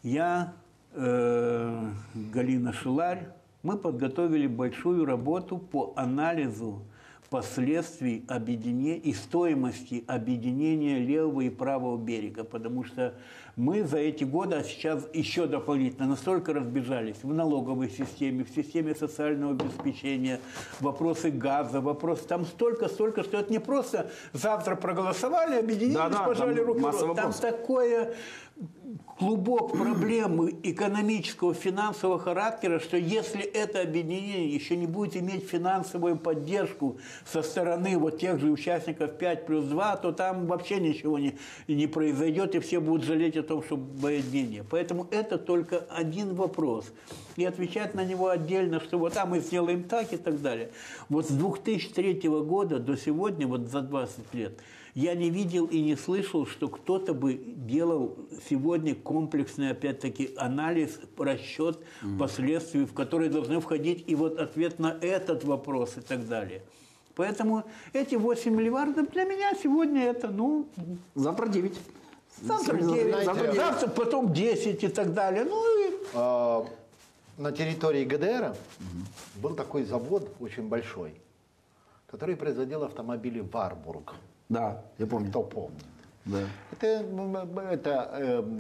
я, э, Галина Шиларь, мы подготовили большую работу по анализу последствий объединения и стоимости объединения левого и правого берега, потому что мы за эти годы, а сейчас еще дополнительно, настолько разбежались в налоговой системе, в системе социального обеспечения, вопросы газа, вопросы, там столько, столько, что это не просто завтра проголосовали, объединились, Да-да, пожали там руки, там такое клубок проблем экономического, финансового характера, что если это объединение еще не будет иметь финансовую поддержку со стороны вот тех же участников 5 плюс 2, то там вообще ничего не, не произойдет, и все будут жалеть о том, что объединение. Поэтому это только один вопрос. И отвечать на него отдельно, что вот а мы сделаем так и так далее. Вот с 2003 года до сегодня, вот за 20 лет, я не видел и не слышал, что кто-то бы делал сегодня комплексный, опять-таки, анализ, расчет последствий, в которые должны входить и вот ответ на этот вопрос и так далее. Поэтому эти 8 миллиардов для меня сегодня это, ну, Завтра 9. завтра Завтра 9, завтра завтра, потом 10 и так далее. Ну и А, На территории ГДР был такой завод очень большой, который производил автомобили Варбург. Да, я помню. Кто помнит? Да. Это, м, это эм,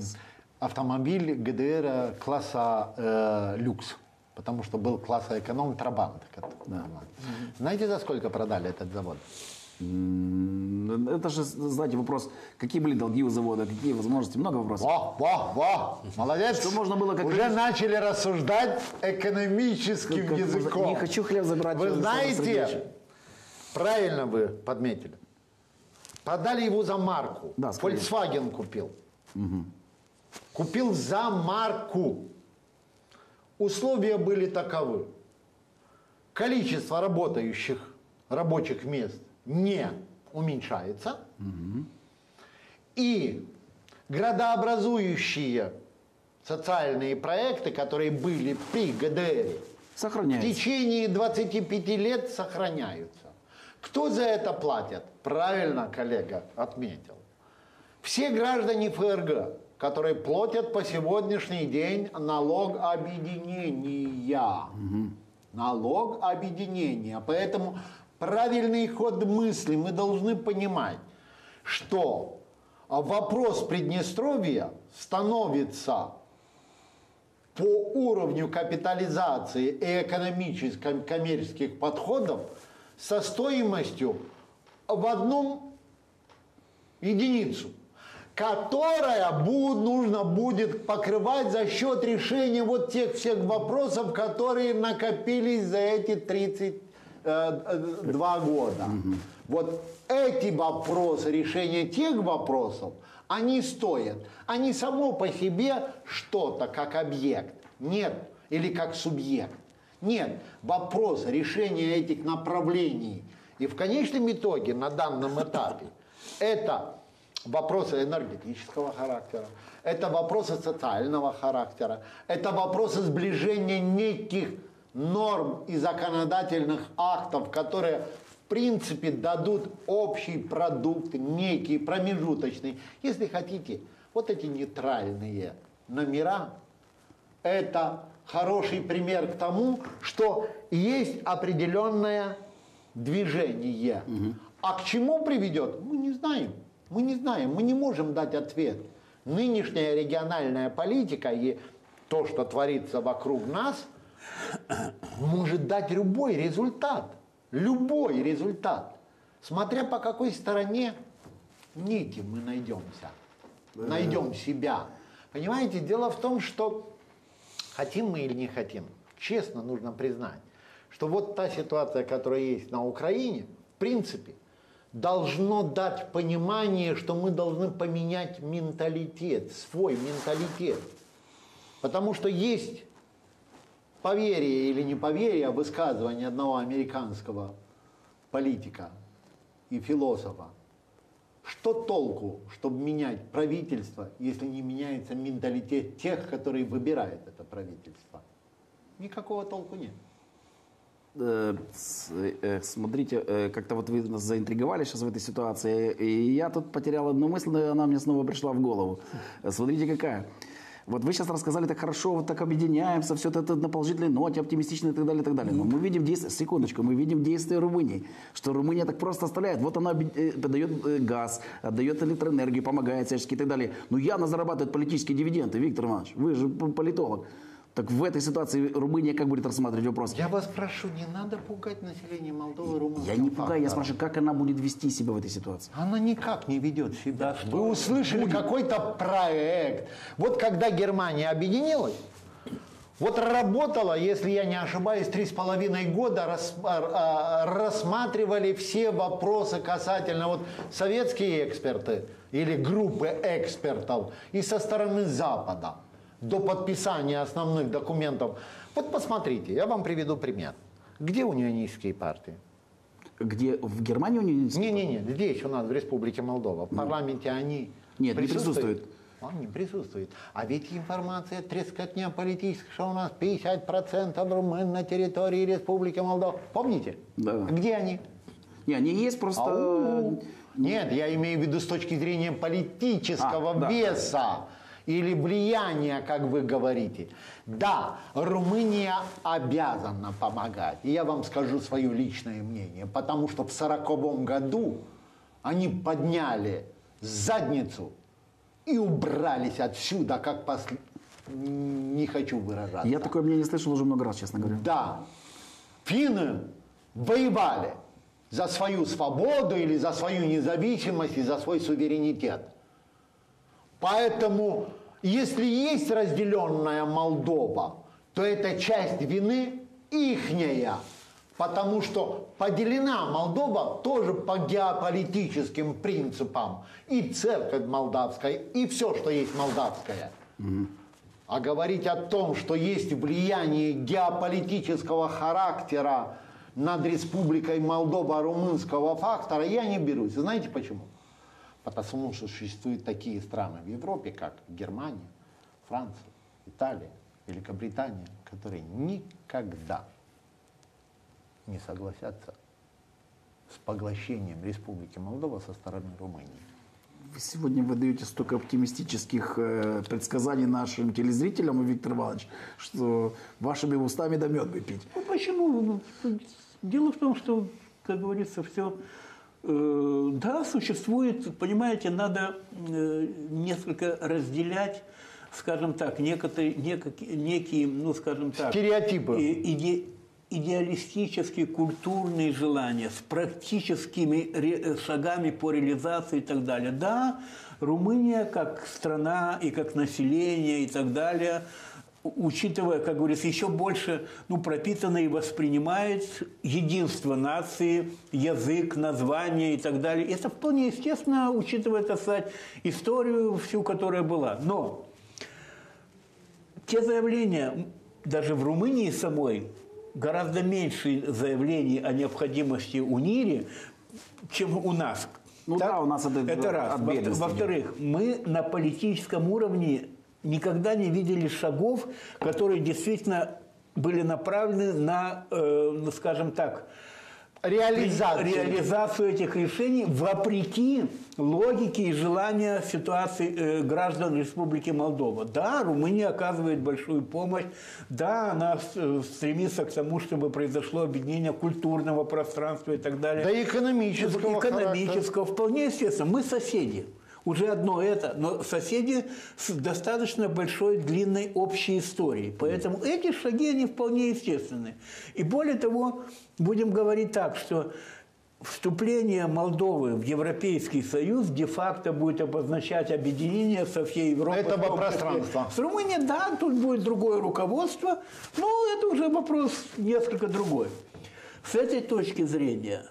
автомобиль ГДР класса э, люкс, потому что был класса эконом Трабант. Да. Знаете, за сколько продали этот завод? Это же, знаете, вопрос, какие были долги у завода, какие возможности, много вопросов. Во, во, во, молодец. Что можно было как- Уже начали рассуждать экономическим Как- как можно- языком. Не хочу хлеб забрать. Вы знаете, правильно вы подметили. Продали его за марку. Да, скорее. Volkswagen купил. Купил за марку. Условия были таковы. Количество работающих рабочих мест не уменьшается. И градообразующие социальные проекты, которые были при ГДР, в течение 25 лет сохраняются. Кто за это платит? Правильно коллега отметил. Все граждане ФРГ, которые платят по сегодняшний день налог объединения. Налог объединения. Поэтому правильный ход мысли мы должны понимать, что вопрос Приднестровья становится по уровню капитализации и экономических коммерческих подходов со стоимостью в одну единицу, которая бу- нужно будет покрывать за счет решения вот тех всех вопросов, которые накопились за эти 32 года. Вот эти вопросы, решение тех вопросов, они стоят. Они само по себе что-то как объект. Нет. Или как субъект. Нет. Вопрос решения этих направлений. И в конечном итоге на данном этапе это вопросы энергетического характера, это вопросы социального характера, это вопросы сближения неких норм и законодательных актов, которые в принципе дадут общий продукт, некий промежуточный. Если хотите, вот эти нейтральные номера, это хороший пример к тому, что есть определенное движение. А к чему приведет, мы не знаем. Мы не знаем, мы не можем дать ответ. Нынешняя региональная политика и то, что творится вокруг нас, может дать любой результат. Любой результат. Смотря по какой стороне нити мы найдемся. Найдем себя. Понимаете, дело в том, что хотим мы или не хотим, честно нужно признать, что вот та ситуация, которая есть на Украине, в принципе, должно дать понимание, что мы должны поменять менталитет, свой менталитет. Потому что есть поверие или не поверие в высказывание одного американского политика и философа. Что толку, чтобы менять правительство, если не меняется менталитет тех, которые выбирают это правительство? Никакого толку нет. Э, э, Смотрите, э, как-то вот вы нас заинтриговали сейчас в этой ситуации, и я тут потерял одну мысль, но она мне снова пришла в голову. Смотрите, какая. Вот вы сейчас рассказали так хорошо, вот так объединяемся, все это на положительной ноте, оптимистично и так далее, и так далее. Но мы видим действия, секундочку, мы видим действия Румынии, что Румыния так просто оставляет. Вот она э, подает э, газ, отдает электроэнергию, помогает всячески и так далее. Но явно зарабатывает политические дивиденды, Виктор Иванович, вы же политолог. Так в этой ситуации Румыния как будет рассматривать вопрос? Я вас прошу, не надо пугать население Молдовы румынским Я не пугаю, я спрашиваю, как она будет вести себя в этой ситуации? Она никак не ведет себя. Да что Вы услышали какой-то проект. Вот когда Германия объединилась, вот работала, если я не ошибаюсь, три с половиной года рас- а, а, рассматривали все вопросы касательно вот советские эксперты или группы экспертов и со стороны Запада до подписания основных документов. Вот посмотрите, я вам приведу пример. Где унионистские партии? Где в Германии у нее Не-не-не, здесь у нас, в Республике Молдова, в парламенте они Нет, не присутствуют. Они присутствуют. А ведь информация трескотня политическая, что у нас 50% румын на территории Республики Молдова. Помните? Да. Где они? Не, они есть просто... Ау. Нет, я имею в виду с точки зрения политического А, да. Или влияния, как вы говорите. Да, Румыния обязана помогать. И я вам скажу свое личное мнение. Потому что в сороковом году они подняли задницу и убрались отсюда, как после... Не хочу выражаться. Я такое мнение слышал уже много раз, честно говоря. Да, финны воевали за свою свободу или за свою независимость и за свой суверенитет. Поэтому, если есть разделенная Молдова, то эта часть вины ихняя. Потому что поделена Молдова тоже по геополитическим принципам. И церковь молдавская, и все, что есть молдавское. А говорить о том, что есть влияние геополитического характера над Республикой Молдова румынского фактора, я не берусь. Знаете почему? Потому что существуют такие страны в Европе, как Германия, Франция, Италия, Великобритания, которые никогда не согласятся с поглощением Республики Молдова со стороны Румынии. Вы сегодня выдаете столько оптимистических э, предсказаний нашим телезрителям, Виктор Иванович, что вашими устами да мед выпить. Ну, почему? Ну, Дело в том, что, как говорится, все... э, да, существует, понимаете, надо э, несколько разделять, скажем так, некоторые, некоки- некие, ну, скажем так... Стереотипы. иде- идеалистические культурные желания с практическими э, шагами по реализации и так далее. Да, Румыния как страна и как население и так далее, учитывая, как говорится, еще больше ну, пропитано и воспринимает единство нации, язык, название и так далее. Это вполне естественно, учитывая, так сказать, историю всю, которая была. Но те заявления, даже в Румынии самой, гораздо меньше заявлений о необходимости УНИРе, чем у нас. Ну да, у нас это это раз. Во- Во-вторых, мы на политическом уровне никогда не видели шагов, которые действительно были направлены на, э, ну, скажем так, Реализация. реализацию этих решений вопреки логике и желания ситуации э, граждан Республики Молдова. Да, Румыния оказывает большую помощь, да, она э, стремится к тому, чтобы произошло объединение культурного пространства и так далее. Да и экономического Экономического, вполне естественно. Мы соседи. Уже одно это, но соседи с достаточно большой, длинной общей историей. Поэтому эти шаги, они вполне естественны. И более того, будем говорить так, что вступление Молдовы в Европейский Союз де-факто будет обозначать объединение со всей Европой. Том числе. пространства. С Румынией, да, тут будет другое руководство, но это уже вопрос несколько другой. С этой точки зрения,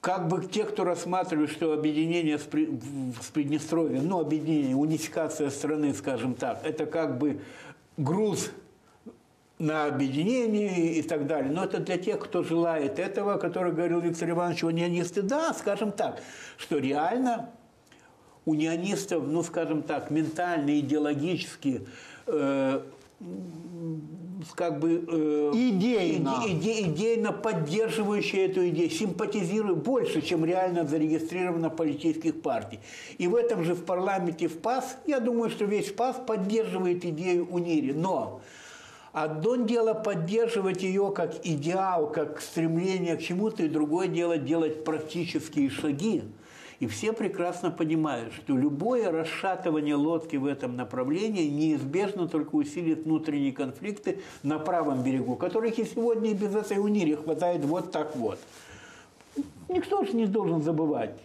как бы те, кто рассматривают, что объединение с, с Приднестровьем, ну, объединение, унификация страны, скажем так, это как бы груз на объединение и так далее. Но это для тех, кто желает этого, который говорил Виктор Иванович, унионисты. Да, скажем так, что реально у неонистов, ну, скажем так, ментально, идеологически, э, как бы... э, Идейно. иде- иде- идейно поддерживающие эту идею, симпатизируют больше, чем реально зарегистрировано политических партий. И в этом же в парламенте в ПАС, я думаю, что весь ПАС поддерживает идею УНИРИ. Но одно дело поддерживать ее как идеал, как стремление к чему-то, и другое дело делать практические шаги. И все прекрасно понимают, что любое расшатывание лодки в этом направлении неизбежно только усилит внутренние конфликты на правом берегу, которых и сегодня и без этой унири хватает вот так вот. Никто же не должен забывать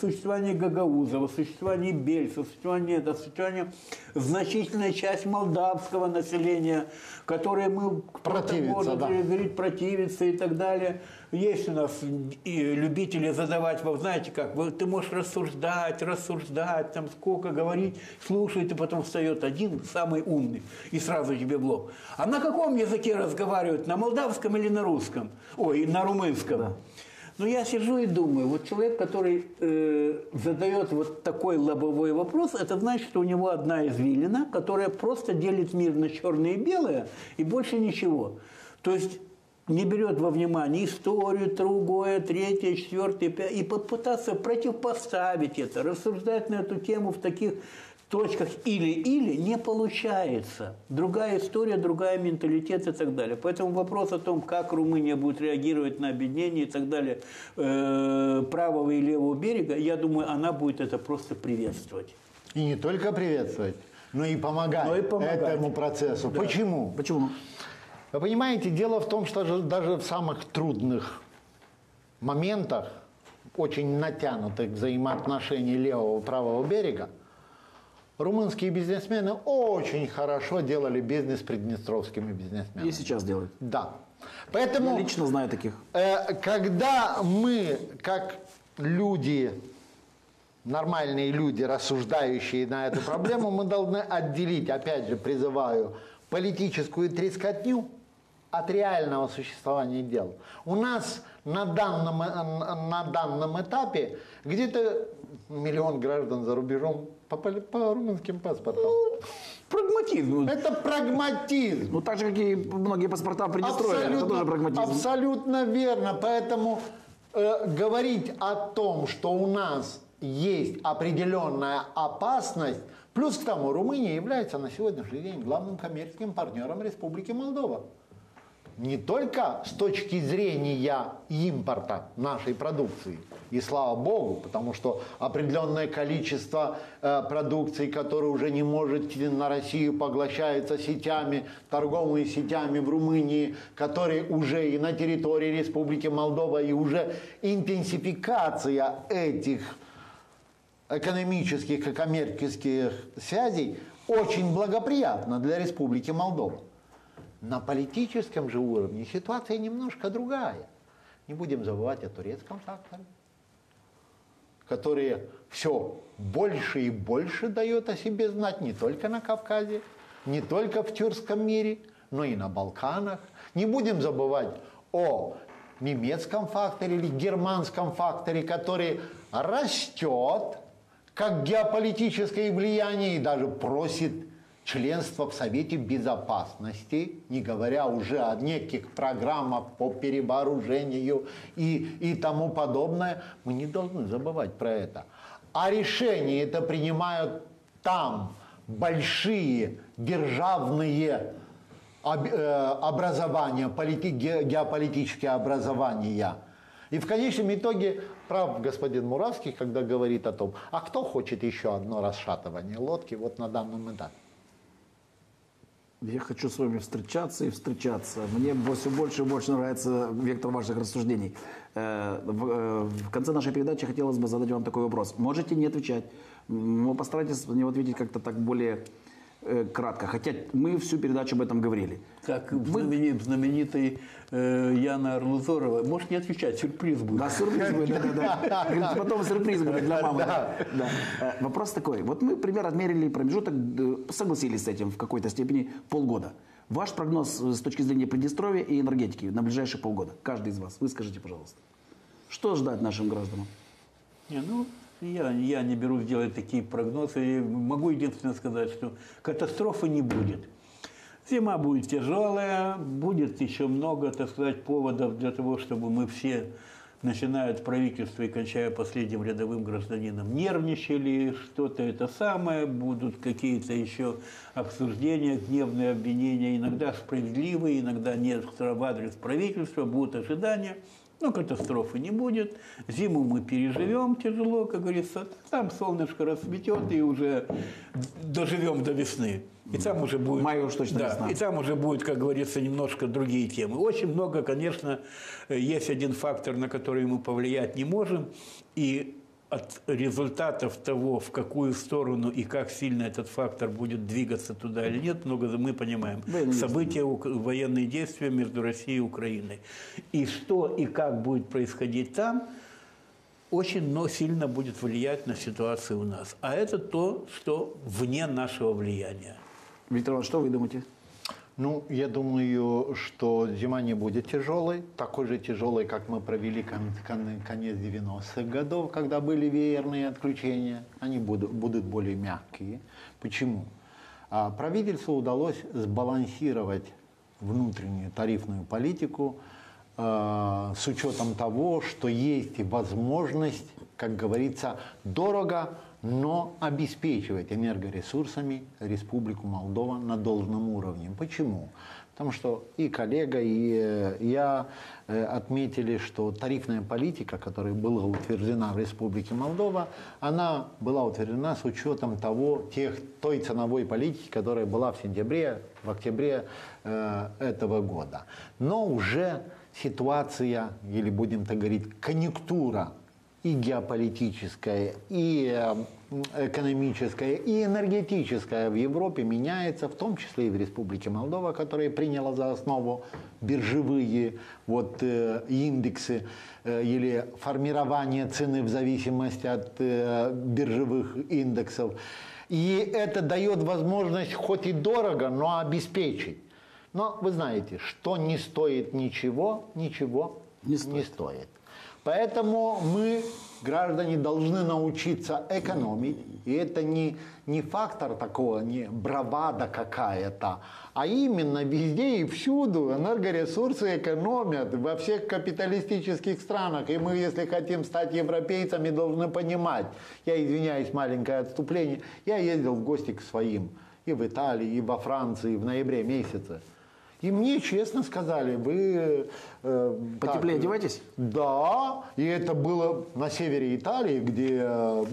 существование Гагаузова, существование Бельца, существование, это, существование значительная часть молдавского населения, которое мы Противится, да. говорить, противится и так далее. Есть у нас и любители задавать, вы знаете как, вы- ты можешь рассуждать, рассуждать, там сколько говорить, слушает, и потом встает один, самый умный, и сразу тебе в лоб. А на каком языке разговаривают, на молдавском или на русском? Ой, на румынском. Но я сижу и думаю, вот человек, который э, задает вот такой лобовой вопрос, это значит, что у него одна извилина, которая просто делит мир на черное и белое, и больше ничего. То есть не берет во внимание историю, другое, третье, четвертое, пятое, и попытаться противопоставить это, рассуждать на эту тему в таких точках или-или не получается. Другая история, другая менталитет и так далее. Поэтому вопрос о том, как Румыния будет реагировать на объединение и так далее э, правого и левого берега, я думаю, она будет это просто приветствовать. И не только приветствовать, но и помогать, Но и помогать. этому процессу. Да. Почему? Почему? Вы понимаете, дело в том, что же даже в самых трудных моментах, очень натянутых взаимоотношений левого и правого берега, румынские бизнесмены очень хорошо делали бизнес с приднестровскими бизнесменами. И сейчас делают. Да. Поэтому... Я лично знаю таких. Э, Когда мы, как люди, нормальные люди, рассуждающие на эту проблему, мы должны отделить, опять же, призываю, политическую трескотню от реального существования дел. У нас на данном, э, на данном этапе где-то миллион граждан за рубежом по, поли- по румынским паспортам. Прагматизм. Это прагматизм. Ну, так же, как и многие паспорта в Приднестровье. Это тоже прагматизм. Абсолютно верно. Поэтому э, говорить о том, что у нас есть определенная опасность, плюс к тому, Румыния является на сегодняшний день главным коммерческим партнером Республики Молдова. Не только с точки зрения импорта нашей продукции, и слава богу, потому что определенное количество э, продукции, которая уже не может на Россию, поглощается сетями, торговыми сетями в Румынии, которые уже и на территории Республики Молдова, и уже интенсификация этих экономических и коммерческих связей очень благоприятна для Республики Молдова. На политическом же уровне ситуация немножко другая. Не будем забывать о турецком факторе, который все больше и больше дает о себе знать не только на Кавказе, не только в тюркском мире, но и на Балканах. Не будем забывать о немецком факторе или германском факторе, который растет как геополитическое влияние и даже просит членства в Совете Безопасности, не говоря уже о неких программах по перевооружению и, и тому подобное, мы не должны забывать про это. А решения это принимают там большие державные э, образования, полити- ге- геополитические образования. И в конечном итоге прав господин Муравский, когда говорит о том, а кто хочет еще одно расшатывание лодки вот на данном этапе. Я хочу с вами встречаться и встречаться. Мне все больше и больше нравится вектор ваших рассуждений. Э, В, э, в конце нашей передачи хотелось бы задать вам такой вопрос. Можете не отвечать, но постарайтесь на него ответить как-то так более кратко. Хотя мы всю передачу об этом говорили. Как знамени- знаменитый э, Яна Арлузорова. Может не отвечать, сюрприз будет. Да, сюрприз будет, да, да, да. Потом сюрприз будет для мамы. Да. Да. Э, Вопрос такой. Вот мы пример отмерили промежуток, э, согласились с этим в какой-то степени полгода. Ваш прогноз э, с точки зрения Приднестровья и энергетики на ближайшие полгода. Каждый из вас. Выскажите, пожалуйста. Что ждать нашим гражданам? Не, ну, я, я не берусь делать такие прогнозы. Могу единственное сказать, что катастрофы не будет. Зима будет тяжелая, будет еще много, так сказать, поводов для того, чтобы мы все, начиная от правительства и кончая последним рядовым гражданином, нервничали, что-то это самое, будут какие-то еще обсуждения, гневные обвинения, иногда справедливые, иногда нет в адрес правительства, будут ожидания. Но катастрофы не будет. Зиму мы переживем тяжело, как говорится. Там солнышко расцветет и уже доживем до весны. И там уже будет... Май уж точно да, весна. И там уже будет, как говорится, немножко другие темы. Очень много, конечно, есть один фактор, на который мы повлиять не можем. И от результатов того, в какую сторону и как сильно этот фактор будет двигаться туда или нет, много мы понимаем. Военные События, военные действия между Россией и Украиной. И что и как будет происходить там, очень но сильно будет влиять на ситуацию у нас. А это то, что вне нашего влияния. Виктор Иванович, что вы думаете? Ну, я думаю, что зима не будет тяжелой, такой же тяжелой, как мы провели кон- кон- конец 90-х годов, когда были веерные отключения. Они будут, будут более мягкие. Почему? А, правительству удалось сбалансировать внутреннюю тарифную политику э, с учетом того, что есть и возможность, как говорится, дорого, но обеспечивать энергоресурсами Республику Молдова на должном уровне. Почему? Потому что и коллега, и э, я э, отметили, что тарифная политика, которая была утверждена в Республике Молдова, она была утверждена с учетом того, тех, той ценовой политики, которая была в сентябре, в октябре э, этого года. Но уже ситуация, или будем так говорить, конъюнктура и геополитическая, и экономическая и энергетическая в Европе меняется, в том числе и в Республике Молдова, которая приняла за основу биржевые вот, э, индексы э, или формирование цены в зависимости от э, биржевых индексов. И это дает возможность хоть и дорого, но обеспечить. Но вы знаете, что не стоит ничего, ничего не стоит. Не стоит. Поэтому мы, граждане, должны научиться экономить. И это не, не фактор такого, не бравада какая-то, а именно везде и всюду энергоресурсы экономят во всех капиталистических странах. И мы, если хотим стать европейцами, должны понимать. Я извиняюсь, маленькое отступление. Я ездил в гости к своим и в Италии, и во Франции в ноябре месяце. И мне честно сказали, вы... Э, Потеплее так, одевайтесь? Да, и это было на севере Италии, где э,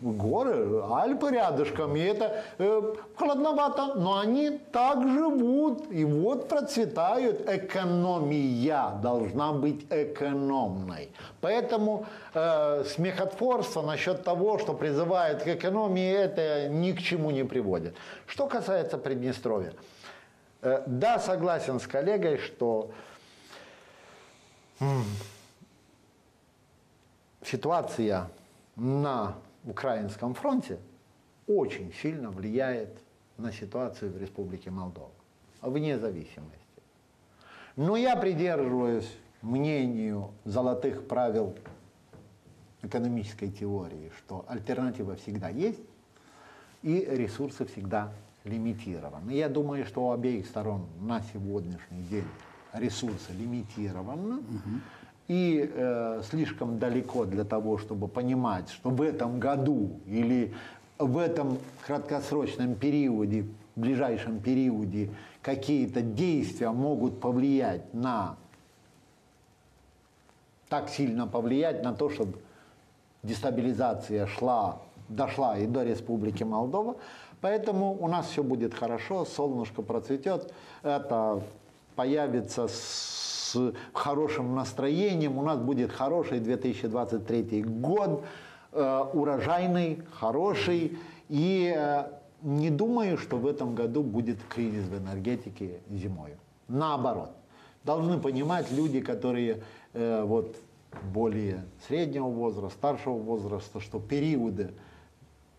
горы, Альпы рядышком, и это э, холодновато, но они так живут, и вот процветают. Экономия должна быть экономной. Поэтому э, смехотворство насчет того, что призывает к экономии, это ни к чему не приводит. Что касается Приднестровья. Э, да, согласен с коллегой, что ситуация на украинском фронте очень сильно влияет на ситуацию в Республике Молдова, вне зависимости. Но я придерживаюсь мнению золотых правил экономической теории, что альтернатива всегда есть, и ресурсы всегда лимитирован. И я думаю, что у обеих сторон на сегодняшний день ресурсы лимитированы. Угу. И э, слишком далеко для того, чтобы понимать, что в этом году или в этом краткосрочном периоде, в ближайшем периоде какие-то действия могут повлиять на так сильно повлиять на то, чтобы дестабилизация шла, дошла и до Республики Молдова. Поэтому у нас все будет хорошо, солнышко процветет, это появится с хорошим настроением, у нас будет хороший 2023 год, э, урожайный, хороший, и э, не думаю, что в этом году будет кризис в энергетике зимой. Наоборот. Должны понимать люди, которые э, вот более среднего возраста, старшего возраста, что периоды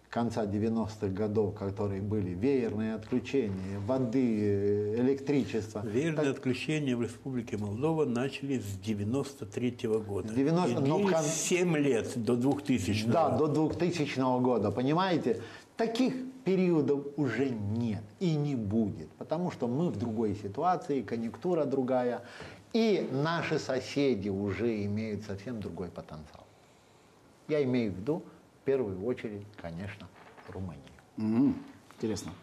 конца 90-х годов, которые были веерные отключения воды, электричества. Веерные так... отключения в Республике Молдова начались с 93 -го года. С 90... И но... 7 лет до 2000 -го. Да, до 2000 -го года, понимаете? Таких периодов уже нет и не будет, потому что мы в другой ситуации, конъюнктура другая, и наши соседи уже имеют совсем другой потенциал. Я имею в виду первую очередь, конечно, Румынии. Mm-hmm. Интересно.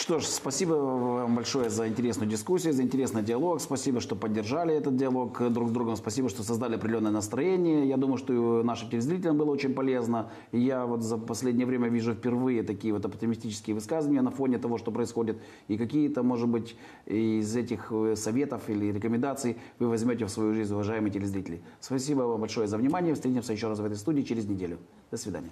Что ж, спасибо вам большое за интересную дискуссию, за интересный диалог. Спасибо, что поддержали этот диалог друг с другом. Спасибо, что создали определенное настроение. Я думаю, что нашим телезрителям было очень полезно. Я вот за последнее время вижу впервые такие вот оптимистические высказывания на фоне того, что происходит. И какие-то, может быть, из этих э, советов или рекомендаций вы возьмете в свою жизнь, уважаемые телезрители. Спасибо вам большое за внимание. Встретимся еще раз в этой студии через неделю. До свидания.